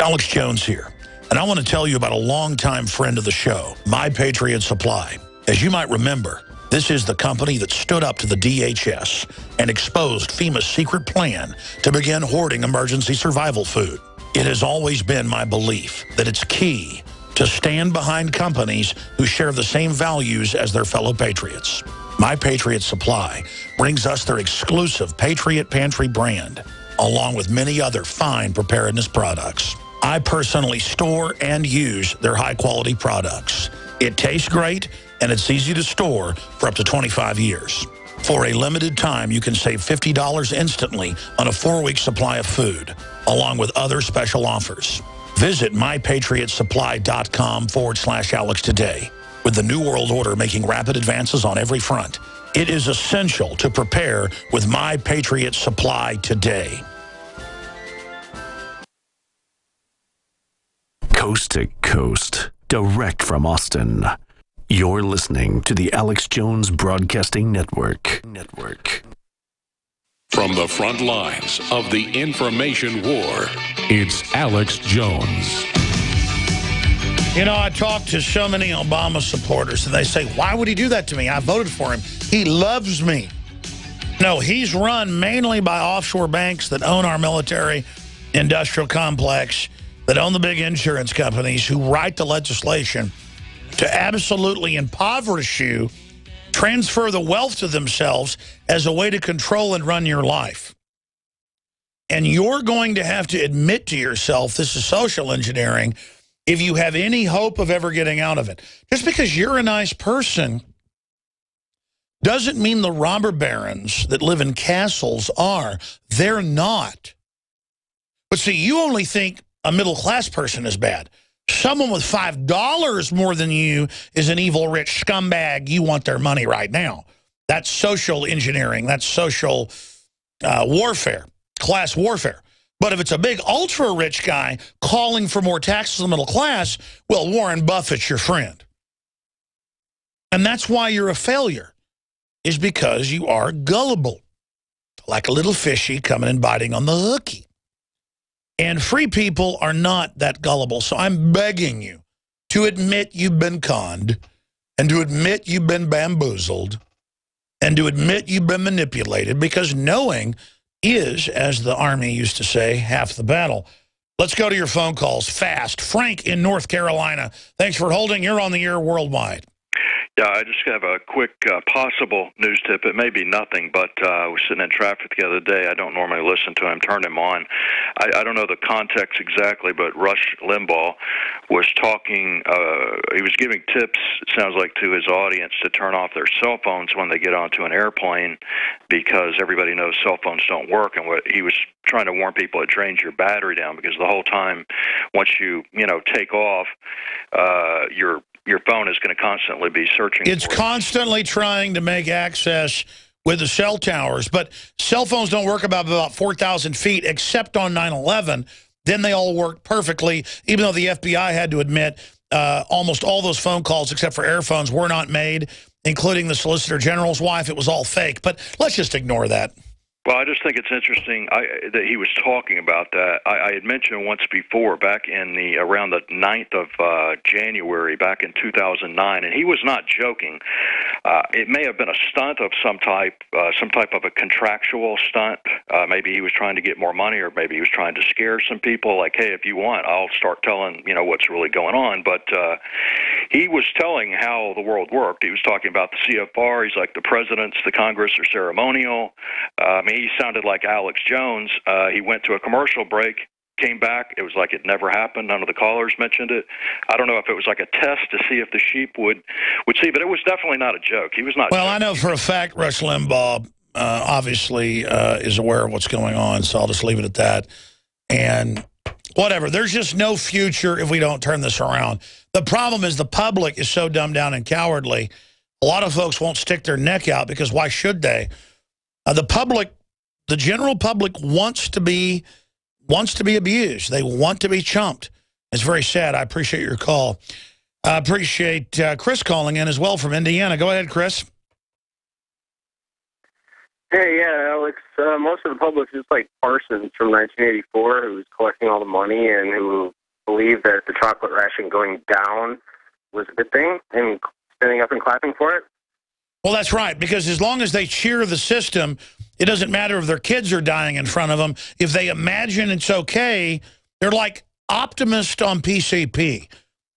Alex Jones here, and I want to tell you about a longtime friend of the show, My Patriot Supply. As you might remember, this is the company that stood up to the DHS and exposed FEMA's secret plan to begin hoarding emergency survival food. It has always been my belief that it's key to stand behind companies who share the same values as their fellow patriots. My Patriot Supply brings us their exclusive Patriot Pantry brand, along with many other fine preparedness products. I personally store and use their high-quality products. It tastes great, and it's easy to store for up to 25 years. For a limited time, you can save $50 instantly on a four-week supply of food, along with other special offers. Visit mypatriotsupply.com forward slash Alex today. With the New World Order making rapid advances on every front, it is essential to prepare with My Patriot Supply today. Coast to coast, direct from Austin. You're listening to the Alex Jones Broadcasting Network. Network. From the front lines of the information war, it's Alex Jones. You know, I talk to so many Obama supporters, and they say, why would he do that to me? I voted for him. He loves me. No, he's run mainly by offshore banks that own our military industrial complex, that own the big insurance companies who write the legislation to absolutely impoverish you transfer the wealth to themselves as a way to control and run your life. And you're going to have to admit to yourself this is social engineering if you have any hope of ever getting out of it. Just because you're a nice person doesn't mean the robber barons that live in castles are. They're not. But see, you only think a middle-class person is bad. Someone with $5 more than you is an evil, rich scumbag. You want their money right now. That's social engineering. That's social uh, warfare, class warfare. But if it's a big ultra-rich guy calling for more taxes on the middle class, well, Warren Buffett's your friend. And that's why you're a failure, is because you are gullible, like a little fishy coming and biting on the hooky. And free people are not that gullible. So I'm begging you to admit you've been conned and to admit you've been bamboozled and to admit you've been manipulated because knowing is, as the Army used to say, half the battle. Let's go to your phone calls fast. Frank in North Carolina. Thanks for holding. You're on the air worldwide. Yeah, I just have a quick uh, possible news tip. It may be nothing, but uh, I was sitting in traffic the other day. I don't normally listen to him. Turned him on. I, I don't know the context exactly, but Rush Limbaugh was talking. Uh, he was giving tips. It sounds like to his audience to turn off their cell phones when they get onto an airplane, because everybody knows cell phones don't work. And what he was trying to warn people, it drains your battery down because the whole time, once you you know take off, uh, your your phone is going to constantly be searching. It's constantly trying to make access with the cell towers, but cell phones don't work about about 4,000 feet, except on 9/11. Then they all worked perfectly, even though the FBI had to admit uh, almost all those phone calls, except for airphones, were not made, including the Solicitor General's wife. It was all fake. But let's just ignore that. Well, I just think it's interesting I, that he was talking about that. I, I had mentioned once before, back in the around the 9th of uh, January, back in 2009, and he was not joking. Uh, it may have been a stunt of some type, uh, some type of a contractual stunt. Uh, maybe he was trying to get more money, or maybe he was trying to scare some people. Like, hey, if you want, I'll start telling you know what's really going on. But uh, he was telling how the world worked. He was talking about the CFR. He's like the presidents, the Congress are ceremonial. Uh, I mean, he sounded like Alex Jones. Uh, he went to a commercial break, came back. It was like it never happened. None of the callers mentioned it. I don't know if it was like a test to see if the sheep would would see, but it was definitely not a joke. He was not. Well, I know for a fact Rush Limbaugh uh, obviously uh, is aware of what's going on, so I'll just leave it at that. And whatever. There's just no future if we don't turn this around. The problem is the public is so dumbed down and cowardly. A lot of folks won't stick their neck out because why should they? Uh, the public the general public wants to be wants to be abused. They want to be chumped. It's very sad. I appreciate your call. I appreciate uh, Chris calling in as well from Indiana. Go ahead, Chris. Hey, yeah, Alex. Uh, most of the public is like Parsons from 1984, who was collecting all the money and who believed that the chocolate ration going down was a good thing and standing up and clapping for it. Well, that's right, because as long as they cheer the system, it doesn't matter if their kids are dying in front of them. If they imagine it's okay, They're like optimist on PCP.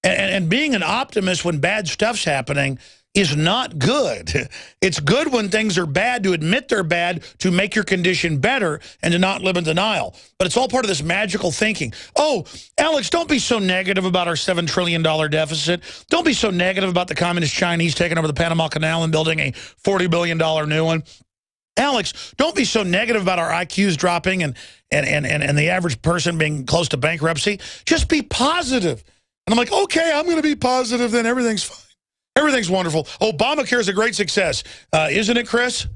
And, and being an optimist when bad stuff's happening is not good. *laughs* It's good when things are bad to admit they're bad, to make your condition better, and to not live in denial. But it's all part of this magical thinking. Oh, Alex, don't be so negative about our $7 trillion deficit. Don't be so negative about the communist Chinese taking over the Panama Canal and building a $40 billion new one. Alex, don't be so negative about our IQs dropping and, and, and, and, and the average person being close to bankruptcy. Just be positive. And I'm like, okay, I'm going to be positive, then everything's fine. Everything's wonderful. Obamacare is a great success, uh, isn't it, Chris?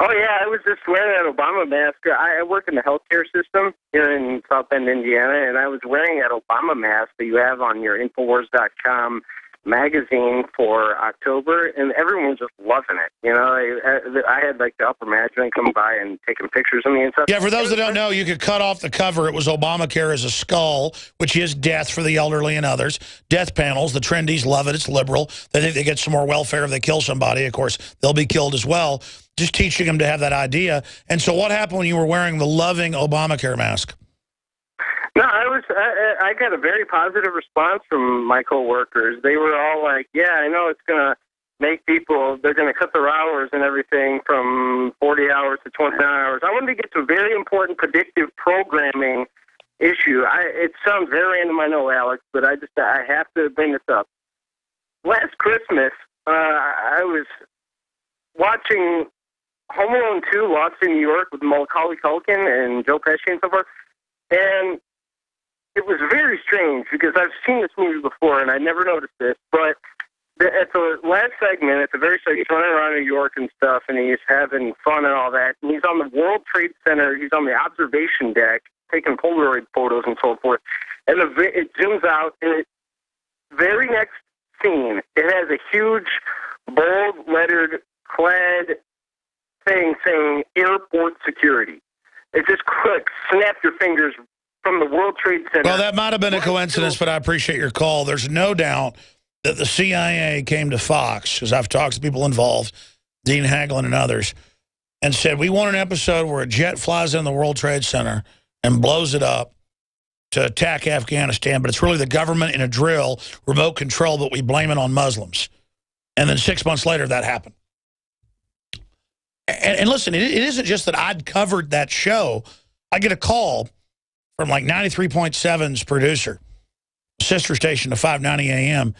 Oh yeah, I was just wearing that Obama mask. I, I work in the healthcare system here in South Bend, Indiana, and I was wearing that Obama mask that you have on your Infowars.com magazine for October, and everyone was just loving it. You know, I, I had like the upper management come by and taking pictures of me and stuff. Yeah, for those that don't know, you could cut off the cover. It was Obamacare as a skull, which is death for the elderly and others. Death panels, the trendies love it. It's liberal. They think they get some more welfare if they kill somebody. Of course, they'll be killed as well. Just teaching them to have that idea. And so what happened when you were wearing the loving Obamacare mask? No, I was. I, I got a very positive response from my coworkers. They were all like, "Yeah, I know it's gonna make people. They're gonna cut their hours and everything from 40 hours to 29 hours." I wanted to get to a very important predictive programming issue. I, it sounds very random, I know, Alex, but I just I have to bring this up. Last Christmas, uh, I was watching Home Alone 2, Lost in New York with Macaulay Culkin and Joe Pesci and so forth. And it was very strange because I've seen this movie before and I never noticed this, but the, at the last segment, at the very start, he's running around New York and stuff, and he's having fun and all that. And he's on the World Trade Center. He's on the observation deck, taking Polaroid photos and so forth. And the, it zooms out, and it, very next scene, it has a huge, bold lettered, clad thing saying airport security. It just clicks, snap your fingers from the World Trade Center. Well, that might have been a coincidence, but I appreciate your call. There's no doubt that the CIA came to Fox, because I've talked to people involved, Dean Haglund and others, and said, we want an episode where a jet flies in the World Trade Center and blows it up to attack Afghanistan, but it's really the government in a drill, remote control, but we blame it on Muslims. And then six months later, that happened. And, and listen, it, it isn't just that I'd covered that show. I get a call from like 93.7's producer, sister station to 590 AM,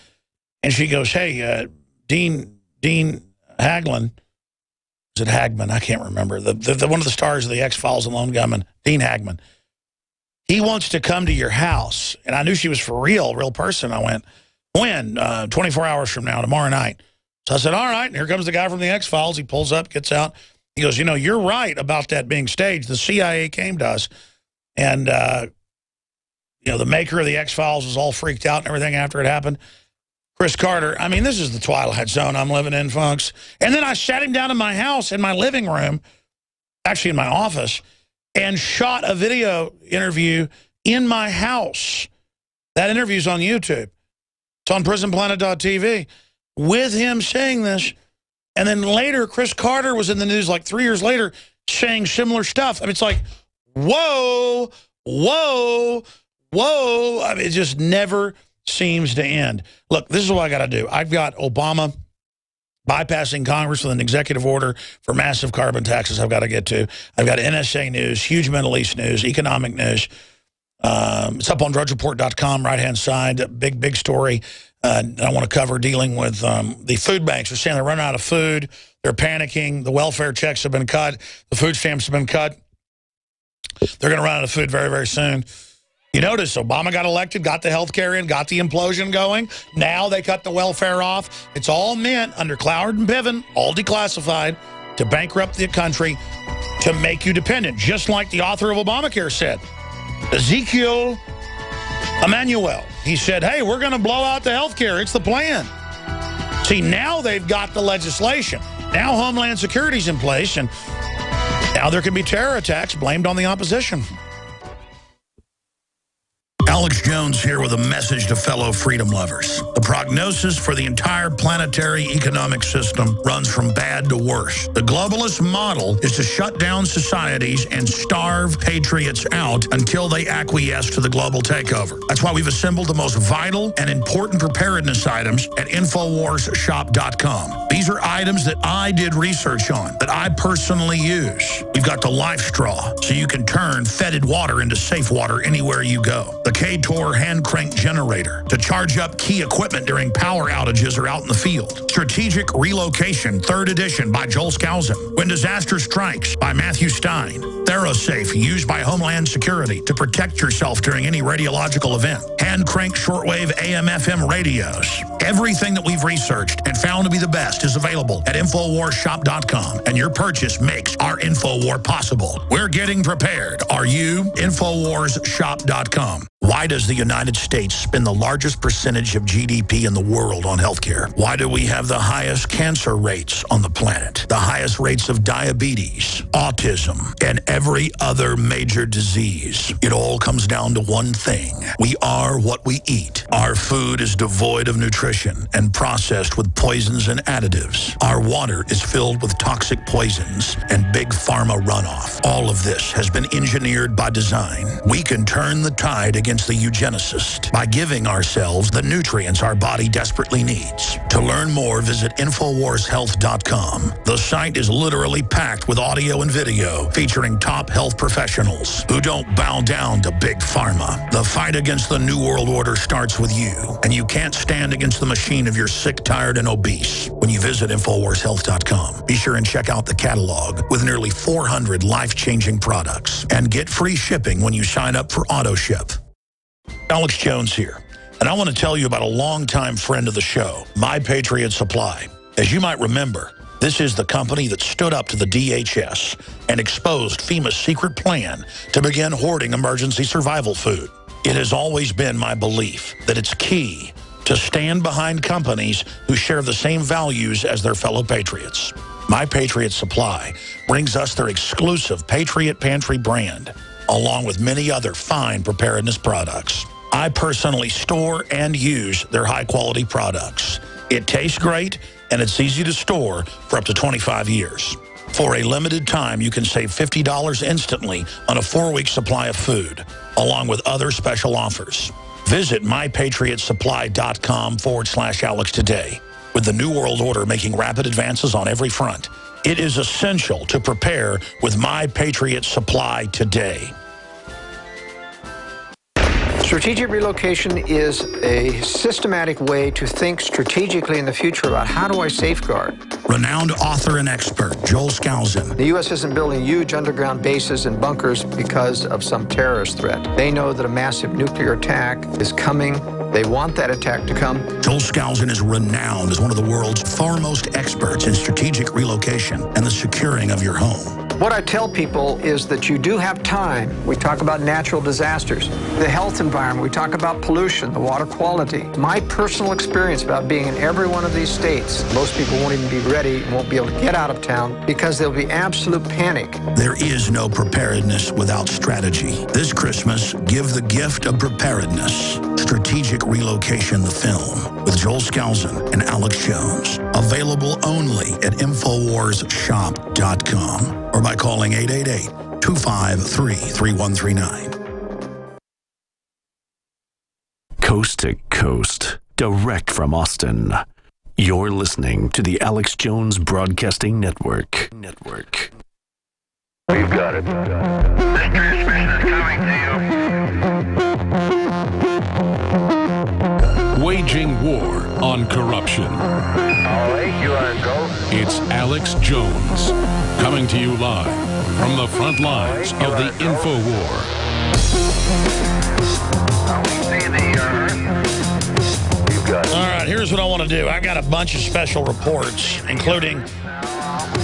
and she goes, hey, uh, Dean Dean Haglund, is it Hagman? I can't remember. The, the, the One of the stars of the X-Files and Lone Gunman, Dean Hagman. He wants to come to your house. And I knew she was for real, real person. I went, when? Uh, 24 hours from now, tomorrow night. So I said, all right. And here comes the guy from the X-Files. He pulls up, gets out. He goes, you know, you're right about that being staged. The CIA came to us and, uh, you know, the maker of the X-Files was all freaked out and everything after it happened. Chris Carter, I mean, this is the twilight zone I'm living in, folks. And then I sat him down in my house, in my living room, actually in my office, and shot a video interview in my house. That interview's on YouTube. It's on prisonplanet.tv with him saying this. And then later, Chris Carter was in the news like three years later saying similar stuff. I mean, it's like, whoa, whoa, whoa. I mean, it just never seems to end. Look, this is what I got to do. I've got Obama bypassing Congress with an executive order for massive carbon taxes I've got to get to. I've got NSA news, huge Middle East news, economic news. Um, it's up on drudgereport.com, right-hand side. Big, big story uh, I want to cover dealing with um, the food banks. They're saying they're running out of food. They're panicking. The welfare checks have been cut. The food stamps have been cut. They're going to run out of food very, very soon. You notice Obama got elected, got the health care in, got the implosion going. Now they cut the welfare off. It's all meant under Cloward and Piven, all declassified, to bankrupt the country, to make you dependent, just like the author of Obamacare said. Ezekiel Emanuel. He said, hey, we're going to blow out the health care. It's the plan. See, now they've got the legislation. Now Homeland Security's in place, and now there can be terror attacks blamed on the opposition. Alex Jones here with a message to fellow freedom lovers. The prognosis for the entire planetary economic system runs from bad to worse. The globalist model is to shut down societies and starve patriots out until they acquiesce to the global takeover. That's why we've assembled the most vital and important preparedness items at InfoWarsShop.com. These are items that I did research on, that I personally use. We've got the life straw, so you can turn fetid water into safe water anywhere you go. The K-Tor hand crank generator to charge up key equipment during power outages or out in the field. Strategic Relocation, third edition by Joel Skousen. When Disaster Strikes by Matthew Stein. ThyroSafe, used by Homeland Security to protect yourself during any radiological event. Hand crank shortwave AM-FM radios. Everything that we've researched and found to be the best is available at InfoWarsShop.com, and your purchase makes our InfoWar possible. We're getting prepared. Are you? InfoWarsShop.com. Why does the United States spend the largest percentage of GDP in the world on healthcare? Why do we have the highest cancer rates on the planet, the highest rates of diabetes, autism, and every other major disease? It all comes down to one thing. We are what we eat. Our food is devoid of nutrition and processed with poisons and additives. Our water is filled with toxic poisons and big pharma runoff. All of this has been engineered by design. We can turn the tide against the eugenicist by giving ourselves the nutrients our body desperately needs. To learn more, visit InfoWarsHealth.com. The site is literally packed with audio and video featuring top health professionals who don't bow down to big pharma. The fight against the New World Order starts with you, and you can't stand against the machine if you're sick, tired, and obese when you visit InfoWarsHealth.com. Be sure and check out the catalog with nearly 400 life-changing products and get free shipping when you sign up for AutoShip. Alex Jones here, and I want to tell you about a longtime friend of the show, My Patriot Supply. As you might remember, this is the company that stood up to the DHS and exposed FEMA's secret plan to begin hoarding emergency survival food. It has always been my belief that it's key to stand behind companies who share the same values as their fellow patriots. My Patriot Supply brings us their exclusive Patriot Pantry brand, along with many other fine preparedness products. I personally store and use their high-quality products. It tastes great, and it's easy to store for up to 25 years. For a limited time, you can save $50 instantly on a four-week supply of food, along with other special offers. Visit mypatriotsupply.com forward slash Alex today. With the New World Order making rapid advances on every front, it is essential to prepare with My Patriot Supply today. Strategic relocation is a systematic way to think strategically in the future about how do I safeguard. Renowned author and expert Joel Skousen. The U.S. isn't building huge underground bases and bunkers because of some terrorist threat. They know that a massive nuclear attack is coming. They want that attack to come. Joel Skousen is renowned as one of the world's foremost experts in strategic relocation and the securing of your home. What I tell people is that you do have time. We talk about natural disasters, the health environment, we talk about pollution, the water quality. My personal experience about being in every one of these states, most people won't even be ready, won't be able to get out of town because there'll be absolute panic. There is no preparedness without strategy. This Christmas, give the gift of preparedness. Strategic Relocation, the film, with Joel Skousen and Alex Jones. Available only at InfoWarsShop.com or by calling 888-253-3139. Coast to coast, direct from Austin. You're listening to the Alex Jones Broadcasting Network. Network. We've got it. This transmission is coming to Waging war on corruption. All right, you are go. It's Alex Jones coming to you live from the front lines of the Info War. All right, here's what I want to do. I got a bunch of special reports, including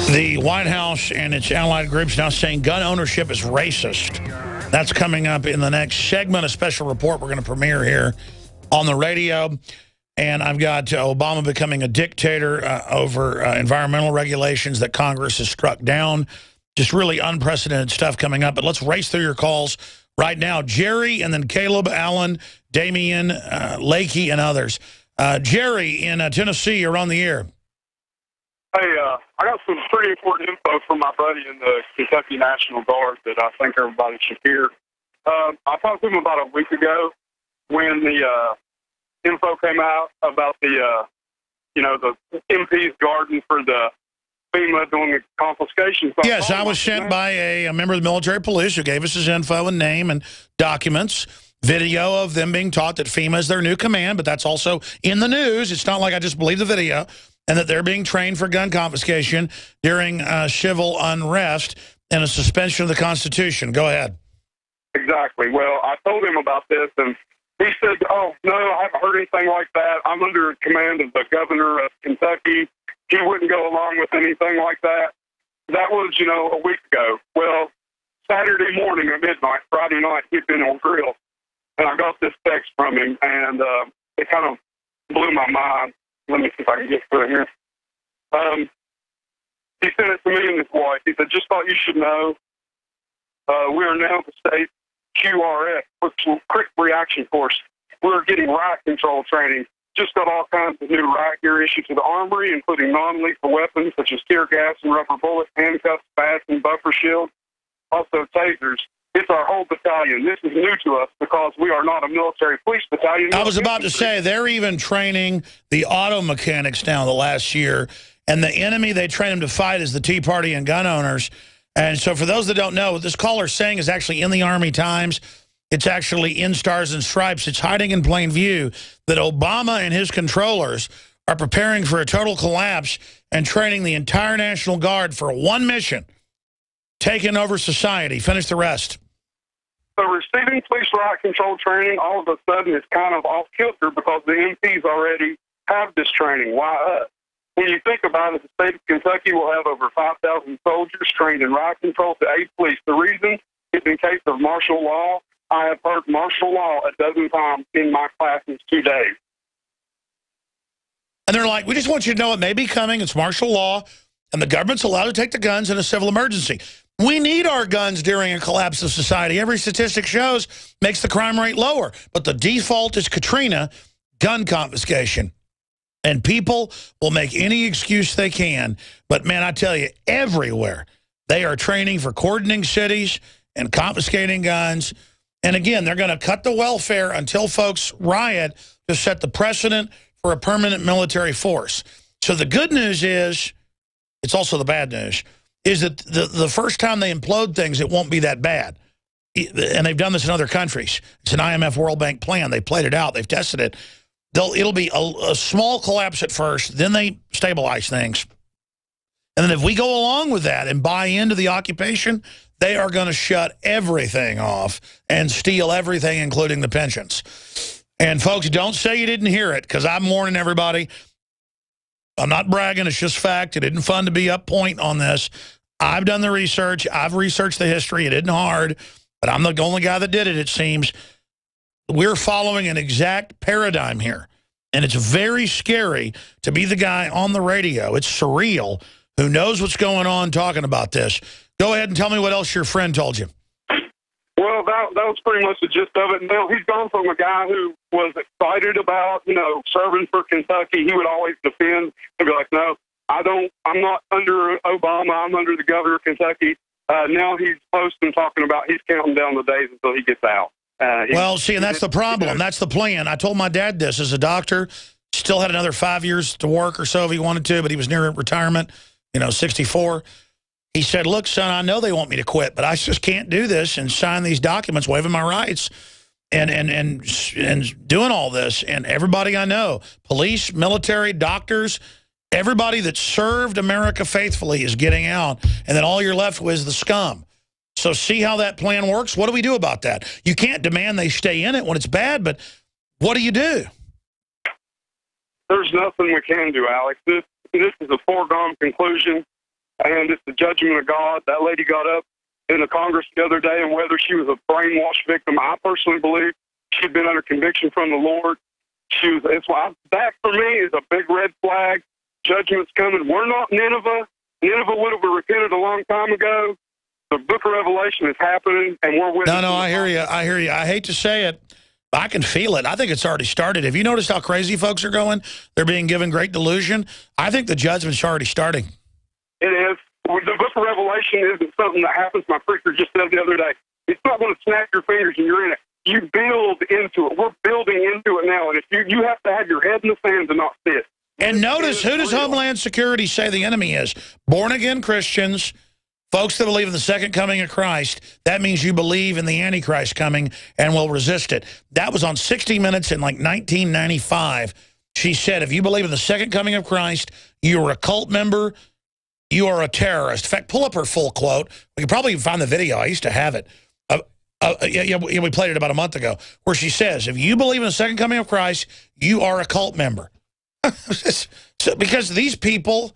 the White House and its allied groups now saying gun ownership is racist. That's coming up in the next segment, a special report we're going to premiere here on the radio. And I've got Obama becoming a dictator uh, over uh, environmental regulations that Congress has struck down. Just really unprecedented stuff coming up. But let's race through your calls. right now. Jerry and then Caleb, Allen, Damien, uh, Lakey, and others. Uh, Jerry in uh, Tennessee, you're on the air. Hey, uh, I got some pretty important info from my buddy in the Kentucky National Guard that I think everybody should hear. Uh, I talked to him about a week ago when the uh, info came out about the, uh, you know, the MP's garden for the FEMA doing the confiscation. So Yes, I was sent by a, a member of the military police who gave us his info and name and documents. Video of them being taught that FEMA is their new command, but that's also in the news. It's not like I just believe the video. And that they're being trained for gun confiscation during uh, civil unrest and a suspension of the Constitution. Go ahead. Exactly. Well, I told him about this, and he said, "Oh no, I haven't heard anything like that. I'm under command of the governor of Kentucky. He wouldn't go along with anything like that." That was, you know, a week ago. Well, Saturday morning at midnight, Friday night, he'd been on grill, and I got this text from him, and uh, it kind of blew my mind. Let me see if I can get it here. Um, he sent it to me and his wife. He said, "Just thought you should know. Uh, we are now the state QRF, quick reaction force. We're getting riot control training. Just got all kinds of new riot gear issued to the armory, including non-lethal weapons such as tear gas and rubber bullets, handcuffs, bats, and buffer shields. Also tasers. It's our whole battalion. This is new to us because we are not a military police battalion. I was about to say, they're even training the auto mechanics now the last year, and the enemy they train them to fight is the Tea Party and gun owners. And so for those that don't know, what this caller's saying is actually in the Army Times. It's actually in Stars and Stripes. It's hiding in plain view that Obama and his controllers are preparing for a total collapse and training the entire National Guard for one mission, taking over society. Finish the rest. So receiving police riot control training all of a sudden is kind of off kilter because the MPs already have this training. Why us? When you think about it, the state of Kentucky will have over 5,000 soldiers trained in riot control to aid police. The reason is in case of martial law. I have heard martial law a dozen times in my classes today. And they're like, we just want you to know it may be coming. It's martial law, and the government's allowed to take the guns in a civil emergency. We need our guns during a collapse of society. Every statistic shows makes the crime rate lower. But the default is Katrina, gun confiscation. And people will make any excuse they can. But, man, I tell you, everywhere they are training for cordoning cities and confiscating guns. And, again, they're going to cut the welfare until folks riot to set the precedent for a permanent military force. So the good news is, it's also the bad news, is that the, the first time they implode things, it won't be that bad. And they've done this in other countries. It's an IMF World Bank plan. They've played it out. They've tested it. They'll, it'll be a, a small collapse at first, then they stabilize things. And then if we go along with that and buy into the occupation, they are going to shut everything off and steal everything, including the pensions. And folks, don't say you didn't hear it, because I'm warning everybody. I'm not bragging. It's just fact. It isn't fun to be up point on this. I've done the research. I've researched the history. It isn't hard, but I'm the only guy that did it, it seems. We're following an exact paradigm here. And it's very scary to be the guy on the radio. It's surreal who knows what's going on talking about this. Go ahead and tell me what else your friend told you. Well, that, that was pretty much the gist of it. Now, he's gone from a guy who was excited about, you know, serving for Kentucky. He would always defend and be like, no, I don't, I'm not under Obama. I'm under the governor of Kentucky. Uh, now he's posting talking about he's counting down the days until he gets out. Uh, well, see, and that's the problem. That's the plan. I told my dad this as a doctor. Still had another five years to work or so if he wanted to, but he was near retirement, you know, 64. He said, look, son, I know they want me to quit, but I just can't do this and sign these documents waiving my rights and, and, and, and doing all this. And everybody I know, police, military, doctors, everybody that served America faithfully is getting out. And then all you're left with is the scum. So see how that plan works? What do we do about that? You can't demand they stay in it when it's bad, but what do you do? There's nothing we can do, Alex. This, this is a foregone conclusion and it's the judgment of God. That lady got up in the Congress the other day, and whether she was a brainwashed victim, I personally believe she'd been under conviction from the Lord. She was. It's why that for me is a big red flag. Judgment's coming. We're not Nineveh. Nineveh would have repented a long time ago. The book of Revelation is happening, and we're with. No, no, I hear you. I hear you. I hate to say it. But I can feel it. I think it's already started. Have you noticed how crazy folks are going? They're being given great delusion. I think the judgment's already starting. It is. The book of Revelation isn't something that happens. My preacher just said the other day. It's not going to snap your fingers and you're in it. You build into it. We're building into it now. And if you, you have to have your head in the sand to not sit. And notice, who does Homeland Security say the enemy is? Born-again Christians, folks that believe in the second coming of Christ. That means you believe in the Antichrist coming and will resist it. That was on 60 Minutes in like 1995. She said, if you believe in the second coming of Christ, you're a cult member, you are a terrorist. In fact, pull up her full quote. We can probably find the video. I used to have it. Uh, uh, yeah, yeah, we played it about a month ago, where she says, if you believe in the second coming of Christ, you are a cult member. *laughs* so, because these people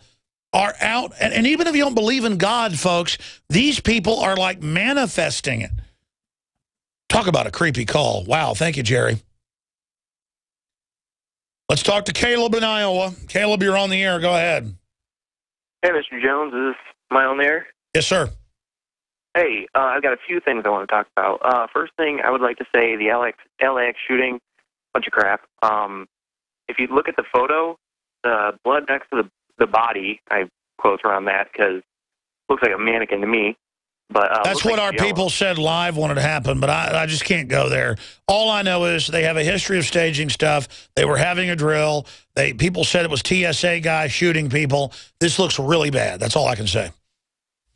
are out, and, and even if you don't believe in God, folks, these people are like manifesting it. Talk about a creepy call. Wow, thank you, Jerry. Let's talk to Caleb in Iowa. Caleb, you're on the air. Go ahead. Hey, Mr. Jones, is this my own air? Yes, sir. Hey, uh, I've got a few things I want to talk about. Uh, first thing, I would like to say the LAX, LAX shooting, bunch of crap. Um, if you look at the photo, the blood next to the the body, I quotes around that because looks like a mannequin to me. But uh, That's what like our people said live wanted to happen, but I, I just can't go there. All I know is they have a history of staging stuff. They were having a drill. They People said it was TSA guys shooting people. This looks really bad. That's all I can say.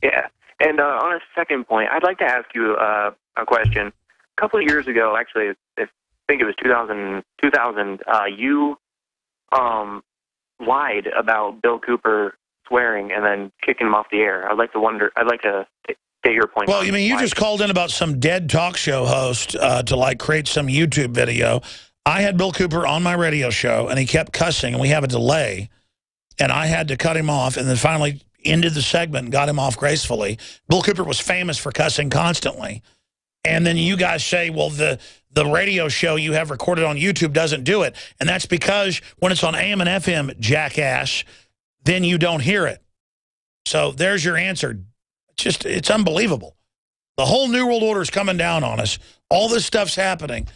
Yeah. And uh, on a second point, I'd like to ask you uh, a question. A couple of years ago, actually, I think it was 2000, 2000 uh, you um, lied about Bill Cooper swearing and then kicking him off the air. I'd like to wonder. I'd like to get your point. Well, you mean you just called in about some dead talk show host uh, to like create some YouTube video. I had Bill Cooper on my radio show, and he kept cussing, and we have a delay, and I had to cut him off, and then finally ended the segment and got him off gracefully. Bill Cooper was famous for cussing constantly. And then you guys say, well, the, the radio show you have recorded on YouTube doesn't do it. And that's because when it's on AM and FM, jackass, then you don't hear it. So there's your answer. Just, it's unbelievable. The whole New World Order is coming down on us. All this stuff's happening.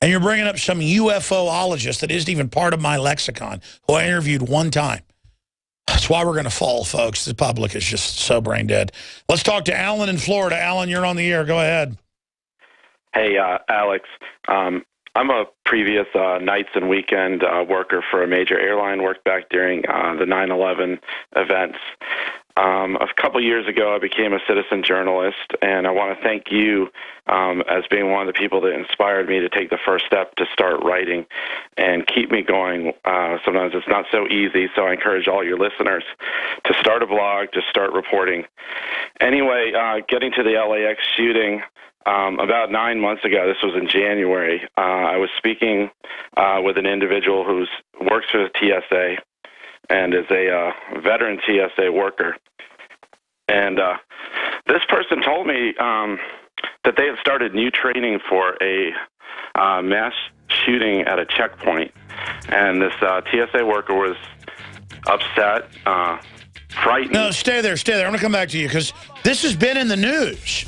And you're bringing up some UFOologist that isn't even part of my lexicon, who I interviewed one time. That's why we're going to fall, folks. The public is just so brain dead. Let's talk to Alan in Florida. Alan, you're on the air. Go ahead. Hey, uh, Alex. Um, I'm a previous uh, nights and weekend uh, worker for a major airline. Worked back during uh, the 9/11 events. Um, a couple years ago, I became a citizen journalist, and I want to thank you um, as being one of the people that inspired me to take the first step to start writing and keep me going. Uh, sometimes it's not so easy, so I encourage all your listeners to start a blog, to start reporting. Anyway, uh, getting to the LAX shooting. Um, about nine months ago, this was in January, uh, I was speaking uh, with an individual who works for the TSA and is a uh, veteran TSA worker. And uh, this person told me um, that they had started new training for a uh, mass shooting at a checkpoint. And this uh, TSA worker was upset, uh, frightened. No, stay there, stay there. I'm going to come back to you because this has been in the news.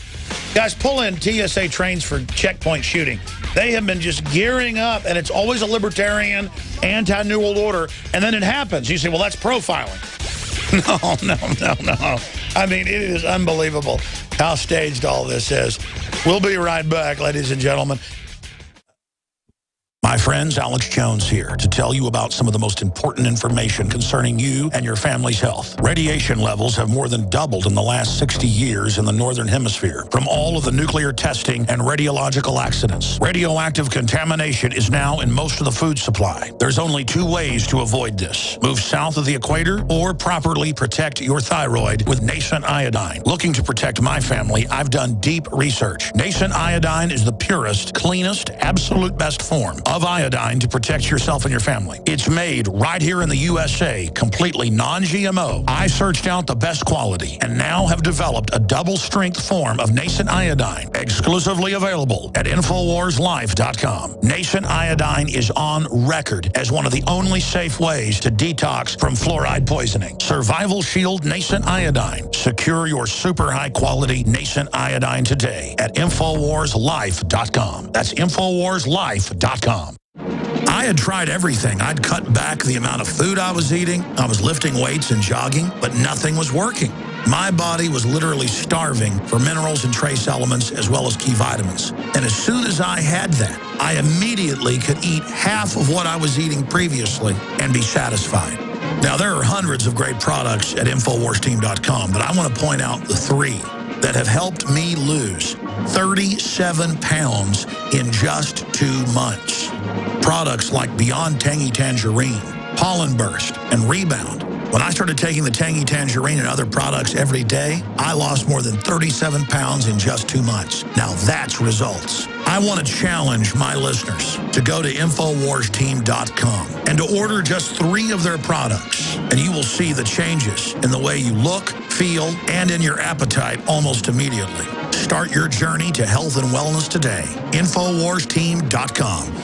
Guys, pull in TSA trains for checkpoint shooting. They have been just gearing up, and it's always a libertarian, anti-New World Order, and then it happens. You say, well, that's profiling. *laughs* No, no, no, no. I mean, it is unbelievable how staged all this is. We'll be right back, ladies and gentlemen. My friends, Alex Jones here to tell you about some of the most important information concerning you and your family's health. Radiation levels have more than doubled in the last 60 years in the Northern Hemisphere from all of the nuclear testing and radiological accidents. Radioactive contamination is now in most of the food supply. There's only two ways to avoid this. Move south of the equator or properly protect your thyroid with nascent iodine. Looking to protect my family, I've done deep research. Nascent iodine is the purest, cleanest, absolute best form of iodine to protect yourself and your family. It's made right here in the USA, completely non-GMO. I searched out the best quality and now have developed a double-strength form of nascent iodine, exclusively available at InfoWarsLife.com. Nascent iodine is on record as one of the only safe ways to detox from fluoride poisoning. Survival Shield Nascent Iodine. Secure your super high-quality nascent iodine today at InfoWarsLife.com. That's InfoWarsLife.com. I had tried everything. I'd cut back the amount of food I was eating. I was lifting weights and jogging, but nothing was working. My body was literally starving for minerals and trace elements as well as key vitamins. And as soon as I had that, I immediately could eat half of what I was eating previously and be satisfied. Now, there are hundreds of great products at InfoWarsTeam.com, but I want to point out the three that have helped me lose 37 pounds in just two months. Products like Beyond Tangy Tangerine, Pollen Burst, and Rebound. When I started taking the Tangy Tangerine and other products every day, I lost more than 37 pounds in just two months. Now that's results. I want to challenge my listeners to go to InfoWarsTeam.com and to order just three of their products, and you will see the changes in the way you look, feel, and in your appetite almost immediately. Start your journey to health and wellness today. InfoWarsTeam.com.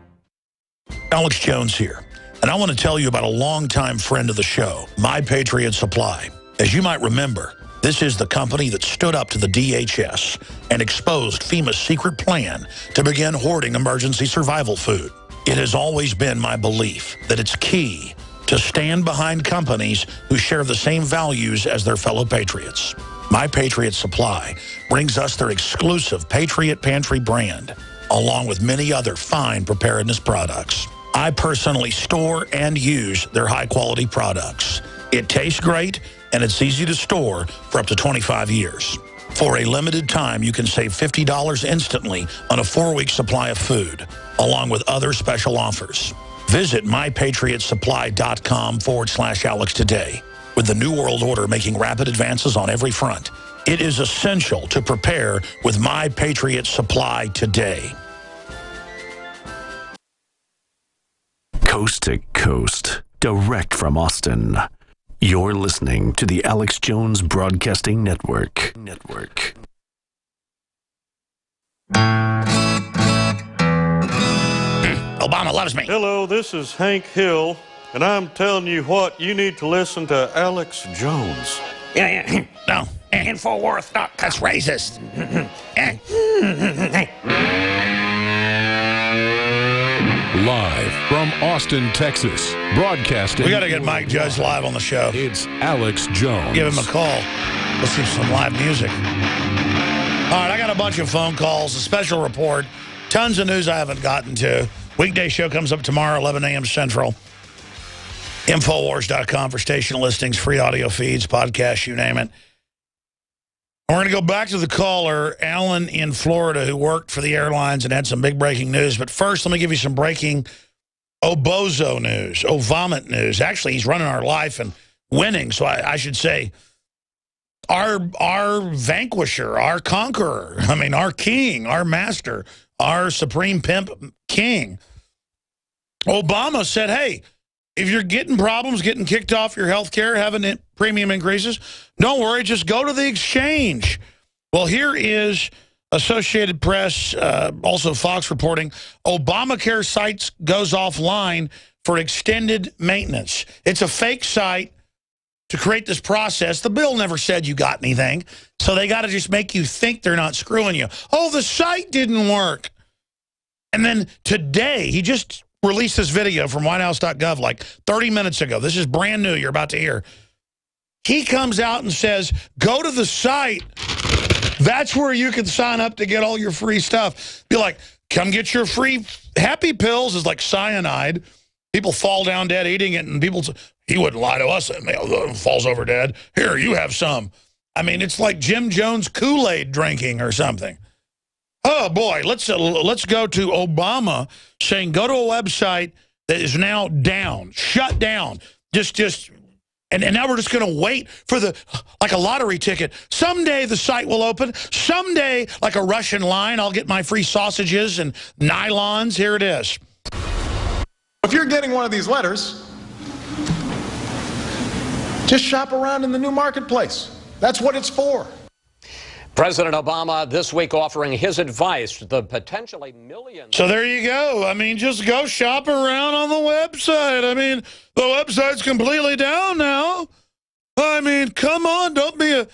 Alex Jones here, and I want to tell you about a longtime friend of the show, My Patriot Supply. As you might remember, this is the company that stood up to the DHS and exposed FEMA's secret plan to begin hoarding emergency survival food. It has always been my belief that it's key to stand behind companies who share the same values as their fellow patriots. My Patriot Supply brings us their exclusive Patriot Pantry brand, along with many other fine preparedness products. I personally store and use their high-quality products. It tastes great, and it's easy to store for up to 25 years. For a limited time, you can save $50 instantly on a four-week supply of food, along with other special offers. Visit mypatriotsupply.com forward slash Alex today. With the New World Order making rapid advances on every front, it is essential to prepare with My Patriot Supply today. Coast to coast, direct from Austin. You're listening to the Alex Jones Broadcasting Network. Network. Hmm. Obama loves me. Hello, this is Hank Hill, and I'm telling you what, you need to listen to Alex Jones. Yeah, yeah. *clears throat* No. Infowars. No, that's racist. Live from Austin, Texas, broadcasting. We got to get Mike Judge live on the show. It's Alex Jones. Give him a call. Let's see some live music. All right, I got a bunch of phone calls, a special report, tons of news I haven't gotten to. Weekday show comes up tomorrow, 11 a.m. Central. Infowars.com for station listings, free audio feeds, podcasts, you name it. We're going to go back to the caller, Alan in Florida, who worked for the airlines and had some big breaking news. But first, let me give you some breaking Obozo news, oh, Ovomit news. Actually, he's running our life and winning, so I, I should say our our vanquisher, our conqueror. I mean, our king, our master, our supreme pimp king. Obama said, hey, if you're getting problems, getting kicked off your health care, having premium increases, don't worry, just go to the exchange. Well, here is Associated Press, uh, also Fox reporting, Obamacare sites goes offline for extended maintenance. It's a fake site to create this process. The bill never said you got anything, so they got to just make you think they're not screwing you. Oh, the site didn't work. And then today, he just released this video from whitehouse.gov like 30 minutes ago. This is brand new, you're about to hear. He comes out and says, go to the site. That's where you can sign up to get all your free stuff. Be like, come get your free happy pills is like cyanide. People fall down dead eating it, and people, he wouldn't lie to us, and falls over dead. Here, you have some. I mean, it's like Jim Jones Kool-Aid drinking or something. Oh boy, let's uh, let's go to Obama saying go to a website that is now down, shut down. Just just and, and now we're just going to wait for the, like a lottery ticket. Someday the site will open. Someday, like a Russian line, I'll get my free sausages and nylons. Here it is. If you're getting one of these letters, just shop around in the new marketplace. That's what it's for. President Obama this week offering his advice to the potentially millions. So there you go. I mean, just go shop around on the website. I mean, the website's completely down now. I mean, come on, don't be a...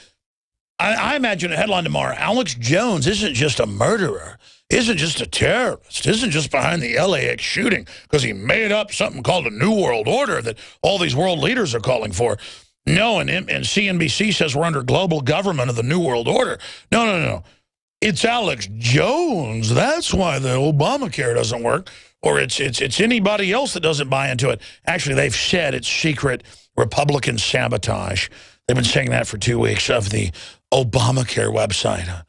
I, I imagine a headline tomorrow. Alex Jones isn't just a murderer, isn't just a terrorist, isn't just behind the LAX shooting because he made up something called a New World Order that all these world leaders are calling for. No, and, and CNBC says we're under global government of the New World Order. No, no, no. It's Alex Jones. That's why the Obamacare doesn't work. Or it's, it's, it's anybody else that doesn't buy into it. Actually, they've said it's secret Republican sabotage. They've been saying that for two weeks of the Obamacare website.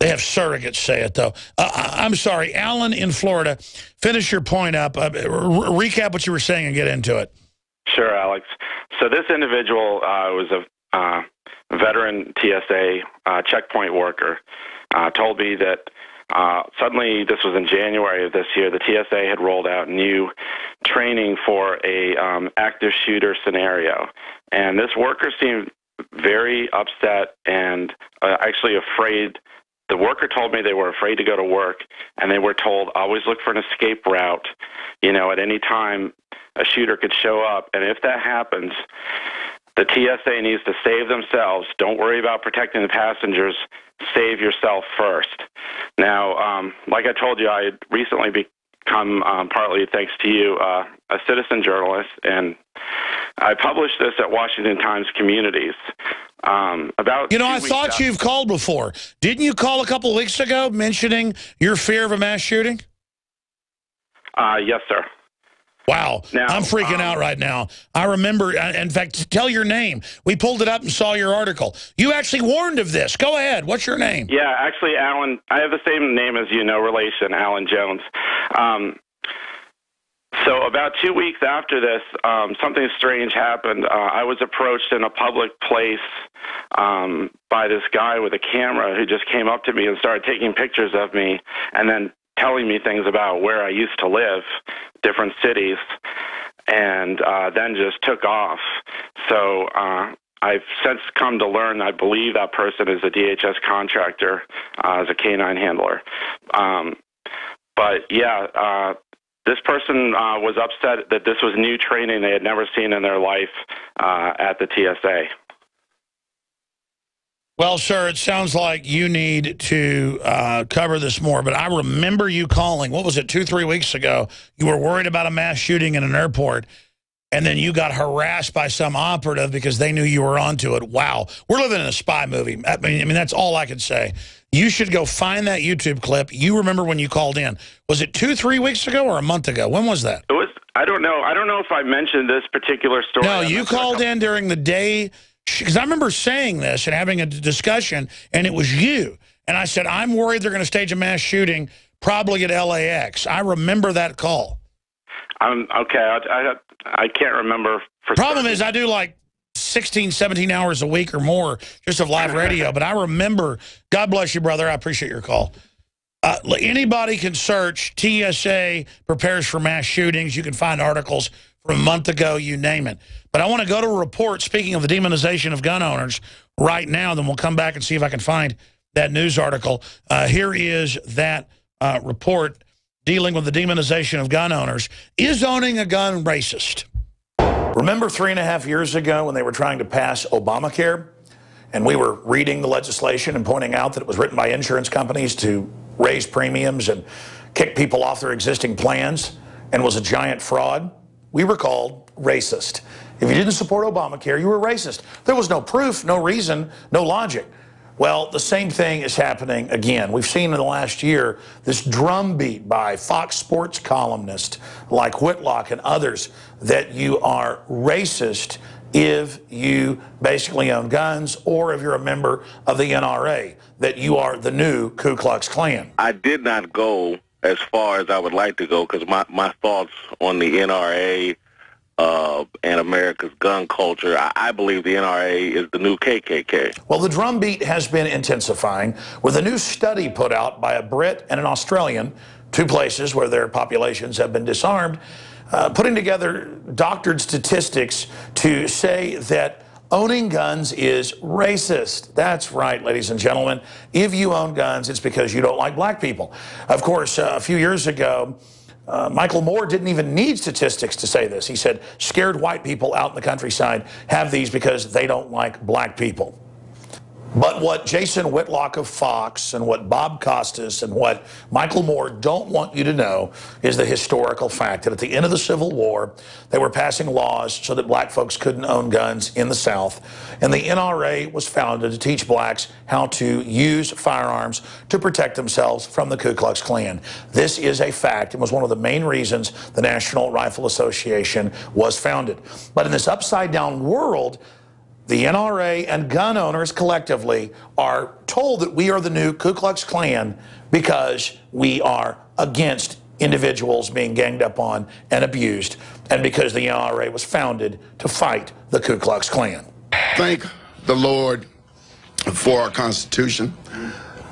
They have surrogates say it, though. Uh, I'm sorry, Alan in Florida, finish your point up. Uh, recap what you were saying and get into it. Sure, Alex. So this individual uh, was a uh, veteran TSA uh, checkpoint worker. Uh, told me that uh, suddenly, this was in January of this year, the TSA had rolled out new training for a um, active shooter scenario, and this worker seemed very upset and uh, actually afraid. The worker told me they were afraid to go to work, and they were told always look for an escape route. You know, at any time a shooter could show up. And if that happens, the TSA needs to save themselves. Don't worry about protecting the passengers. Save yourself first. Now, um, like I told you, I had recently become, um, partly thanks to you, uh, a citizen journalist, and I published this at Washington Times Communities. Um, about you know, I thought you've called before. Didn't you call a couple of weeks ago mentioning your fear of a mass shooting? Uh, yes, sir. Wow, now, I'm freaking um, out right now. I remember, uh, in fact, tell your name. We pulled it up and saw your article. You actually warned of this. Go ahead. What's your name? Yeah, actually, Alan, I have the same name as you, no relation, Alan Jones. Um, so about two weeks after this, um, something strange happened. Uh, I was approached in a public place um, by this guy with a camera who just came up to me and started taking pictures of me and then telling me things about where I used to live, different cities, and uh, then just took off. So uh, I've since come to learn, I believe that person is a DHS contractor uh, as a canine handler. Um, but yeah, uh, this person uh, was upset that this was new training they had never seen in their life uh, at the TSA. Well, sir, it sounds like you need to uh, cover this more, but I remember you calling, what was it, two, three weeks ago? You were worried about a mass shooting in an airport, and then you got harassed by some operative because they knew you were onto it. Wow. We're living in a spy movie. I mean, I mean that's all I could say. You should go find that YouTube clip. You remember when you called in. Was it two, three weeks ago or a month ago? When was that? It was, I don't know. I don't know if I mentioned this particular story. No, you called in during the day because I remember saying this and having a discussion, and it was you. And I said, I'm worried they're going to stage a mass shooting, probably at LAX. I remember that call. Um, okay, I, I, I can't remember. Problem certain. is, I do like 16, 17 hours a week or more just of live radio. but I remember, God bless you, brother. I appreciate your call. Uh, anybody can search TSA prepares for mass shootings. You can find articles from a month ago, you name it. But I want to go to a report, speaking of the demonization of gun owners, right now. Then we'll come back and see if I can find that news article. Uh, here is that uh, report dealing with the demonization of gun owners. Is owning a gun racist? Remember three and a half years ago when they were trying to pass Obamacare? And we were reading the legislation and pointing out that it was written by insurance companies to raise premiums and kick people off their existing plans and was a giant fraud. We were called racist. If you didn't support Obamacare, you were racist. There was no proof, no reason, no logic. Well, the same thing is happening again. We've seen in the last year this drumbeat by Fox Sports columnists like Whitlock and others that you are racist if you basically own guns or if you're a member of the NRA, that you are the new Ku Klux Klan. I did not go as far as I would like to go because my, my thoughts on the NRA uh, and America's gun culture. I, I, believe the NRA is the new KKK. Well, the drumbeat has been intensifying with a new study put out by a Brit and an Australian, two places where their populations have been disarmed, uh, putting together doctored statistics to say that owning guns is racist. That's right, ladies and gentlemen. If you own guns, it's because you don't like black people. Of course, uh, a few years ago, uh, Michael Moore didn't even need statistics to say this. He said scared white people out in the countryside have these because they don't like black people. But what Jason Whitlock of Fox and what Bob Costas and what Michael Moore don't want you to know is the historical fact that at the end of the Civil War, they were passing laws so that black folks couldn't own guns in the South. And the NRA was founded to teach blacks how to use firearms to protect themselves from the Ku Klux Klan. This is a fact and was one of the main reasons the National Rifle Association was founded. But in this upside down world, the NRA and gun owners collectively are told that we are the new Ku Klux Klan because we are against individuals being ganged up on and abused, and because the NRA was founded to fight the Ku Klux Klan. Thank the Lord for our Constitution.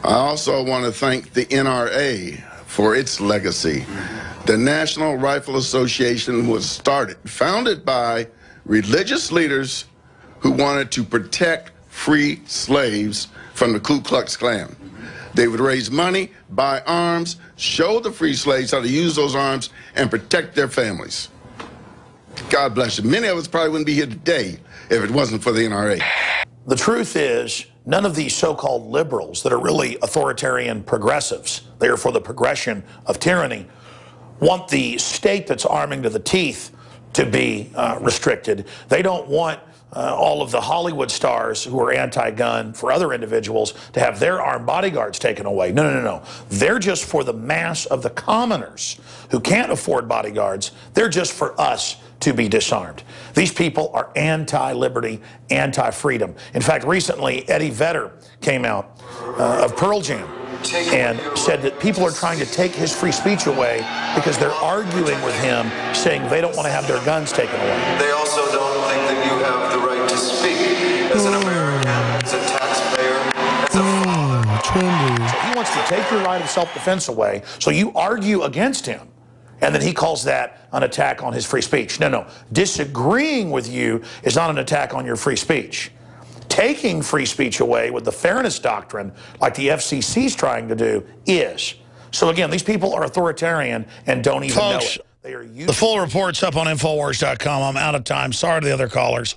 I also want to thank the NRA for its legacy. The National Rifle Association was started, founded by religious leaders who wanted to protect free slaves from the Ku Klux Klan. They would raise money, buy arms, show the free slaves how to use those arms, and protect their families. God bless you. Many of us probably wouldn't be here today if it wasn't for the NRA. The truth is, none of these so-called liberals that are really authoritarian progressives, they are for the progression of tyranny, want the state that's arming to the teeth to be uh, restricted. They don't want uh, all of the Hollywood stars who are anti-gun for other individuals to have their armed bodyguards taken away. No, no, no, no. They're just for the mass of the commoners who can't afford bodyguards. They're just for us to be disarmed. These people are anti-liberty, anti-freedom. In fact, recently, Eddie Vedder came out uh, of Pearl Jam and said that people are trying to take his free speech away because they're arguing with him, saying they don't want to have their guns taken away. They also to take your right of self-defense away, so you argue against him. And then he calls that an attack on his free speech. No, no. Disagreeing with you is not an attack on your free speech taking free speech away with the fairness doctrine, like the FCC is trying to do, is. So again, these people are authoritarian and don't even Folks, know it. They are the full report's up on Infowars.com. I'm out of time. Sorry to the other callers.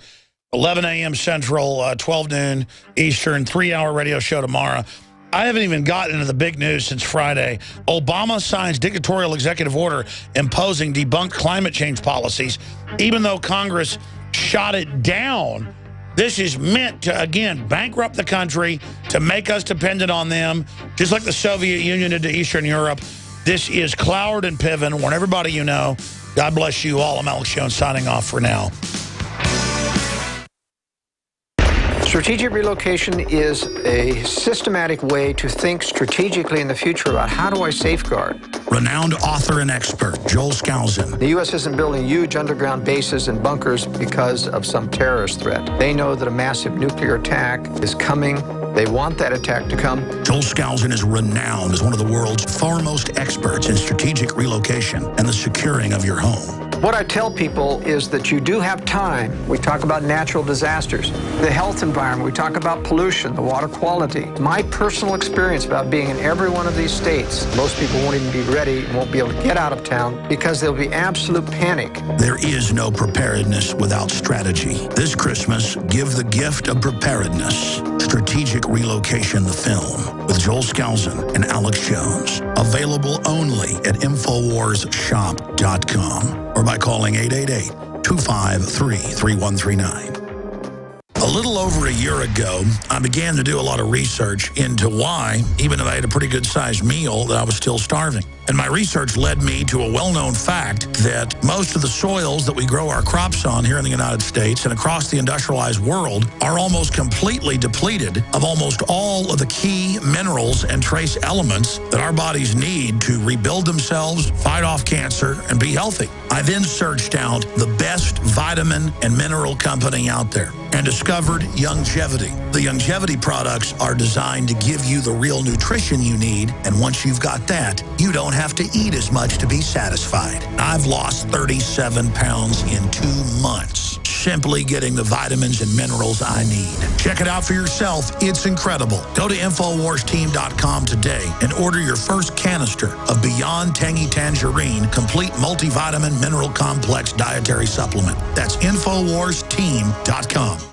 11 a.m. Central, uh, 12 noon Eastern, three-hour radio show tomorrow. I haven't even gotten into the big news since Friday. Obama signs dictatorial executive order imposing debunked climate change policies, even though Congress shot it down this is meant to, again, bankrupt the country, to make us dependent on them, just like the Soviet Union did to Eastern Europe. This is Cloward and Piven. Warn everybody you know. God bless you all. I'm Alex Jones signing off for now. Strategic relocation is a systematic way to think strategically in the future about how do I safeguard. Renowned author and expert Joel Skousen. The U.S. isn't building huge underground bases and bunkers because of some terrorist threat. They know that a massive nuclear attack is coming They want that attack to come. Joel Skousen is renowned as one of the world's foremost experts in strategic relocation and the securing of your home. What I tell people is that you do have time. We talk about natural disasters, the health environment, we talk about pollution, the water quality. My personal experience about being in every one of these states, most people won't even be ready and won't be able to get out of town because there'll be absolute panic. There is no preparedness without strategy. This Christmas, give the gift of preparedness. Strategic Relocation, the film, with Joel Skousen and Alex Jones. Available only at InfoWarsShop.com or by calling 888-253-3139. A little over a year ago, I began to do a lot of research into why, even though I had a pretty good-sized meal, that I was still starving. And my research led me to a well-known fact that most of the soils that we grow our crops on here in the United States and across the industrialized world are almost completely depleted of almost all of the key minerals and trace elements that our bodies need to rebuild themselves, fight off cancer, and be healthy. I then searched out the best vitamin and mineral company out there and discovered Youngevity. The Youngevity products are designed to give you the real nutrition you need, and once you've got that, you don't have to eat as much to be satisfied. I've lost 37 pounds in two months simply getting the vitamins and minerals I need. Check it out for yourself. It's incredible. Go to InfoWarsTeam.com today and order your first canister of Beyond Tangy Tangerine Complete Multivitamin Mineral Complex Dietary Supplement. That's InfoWarsTeam.com.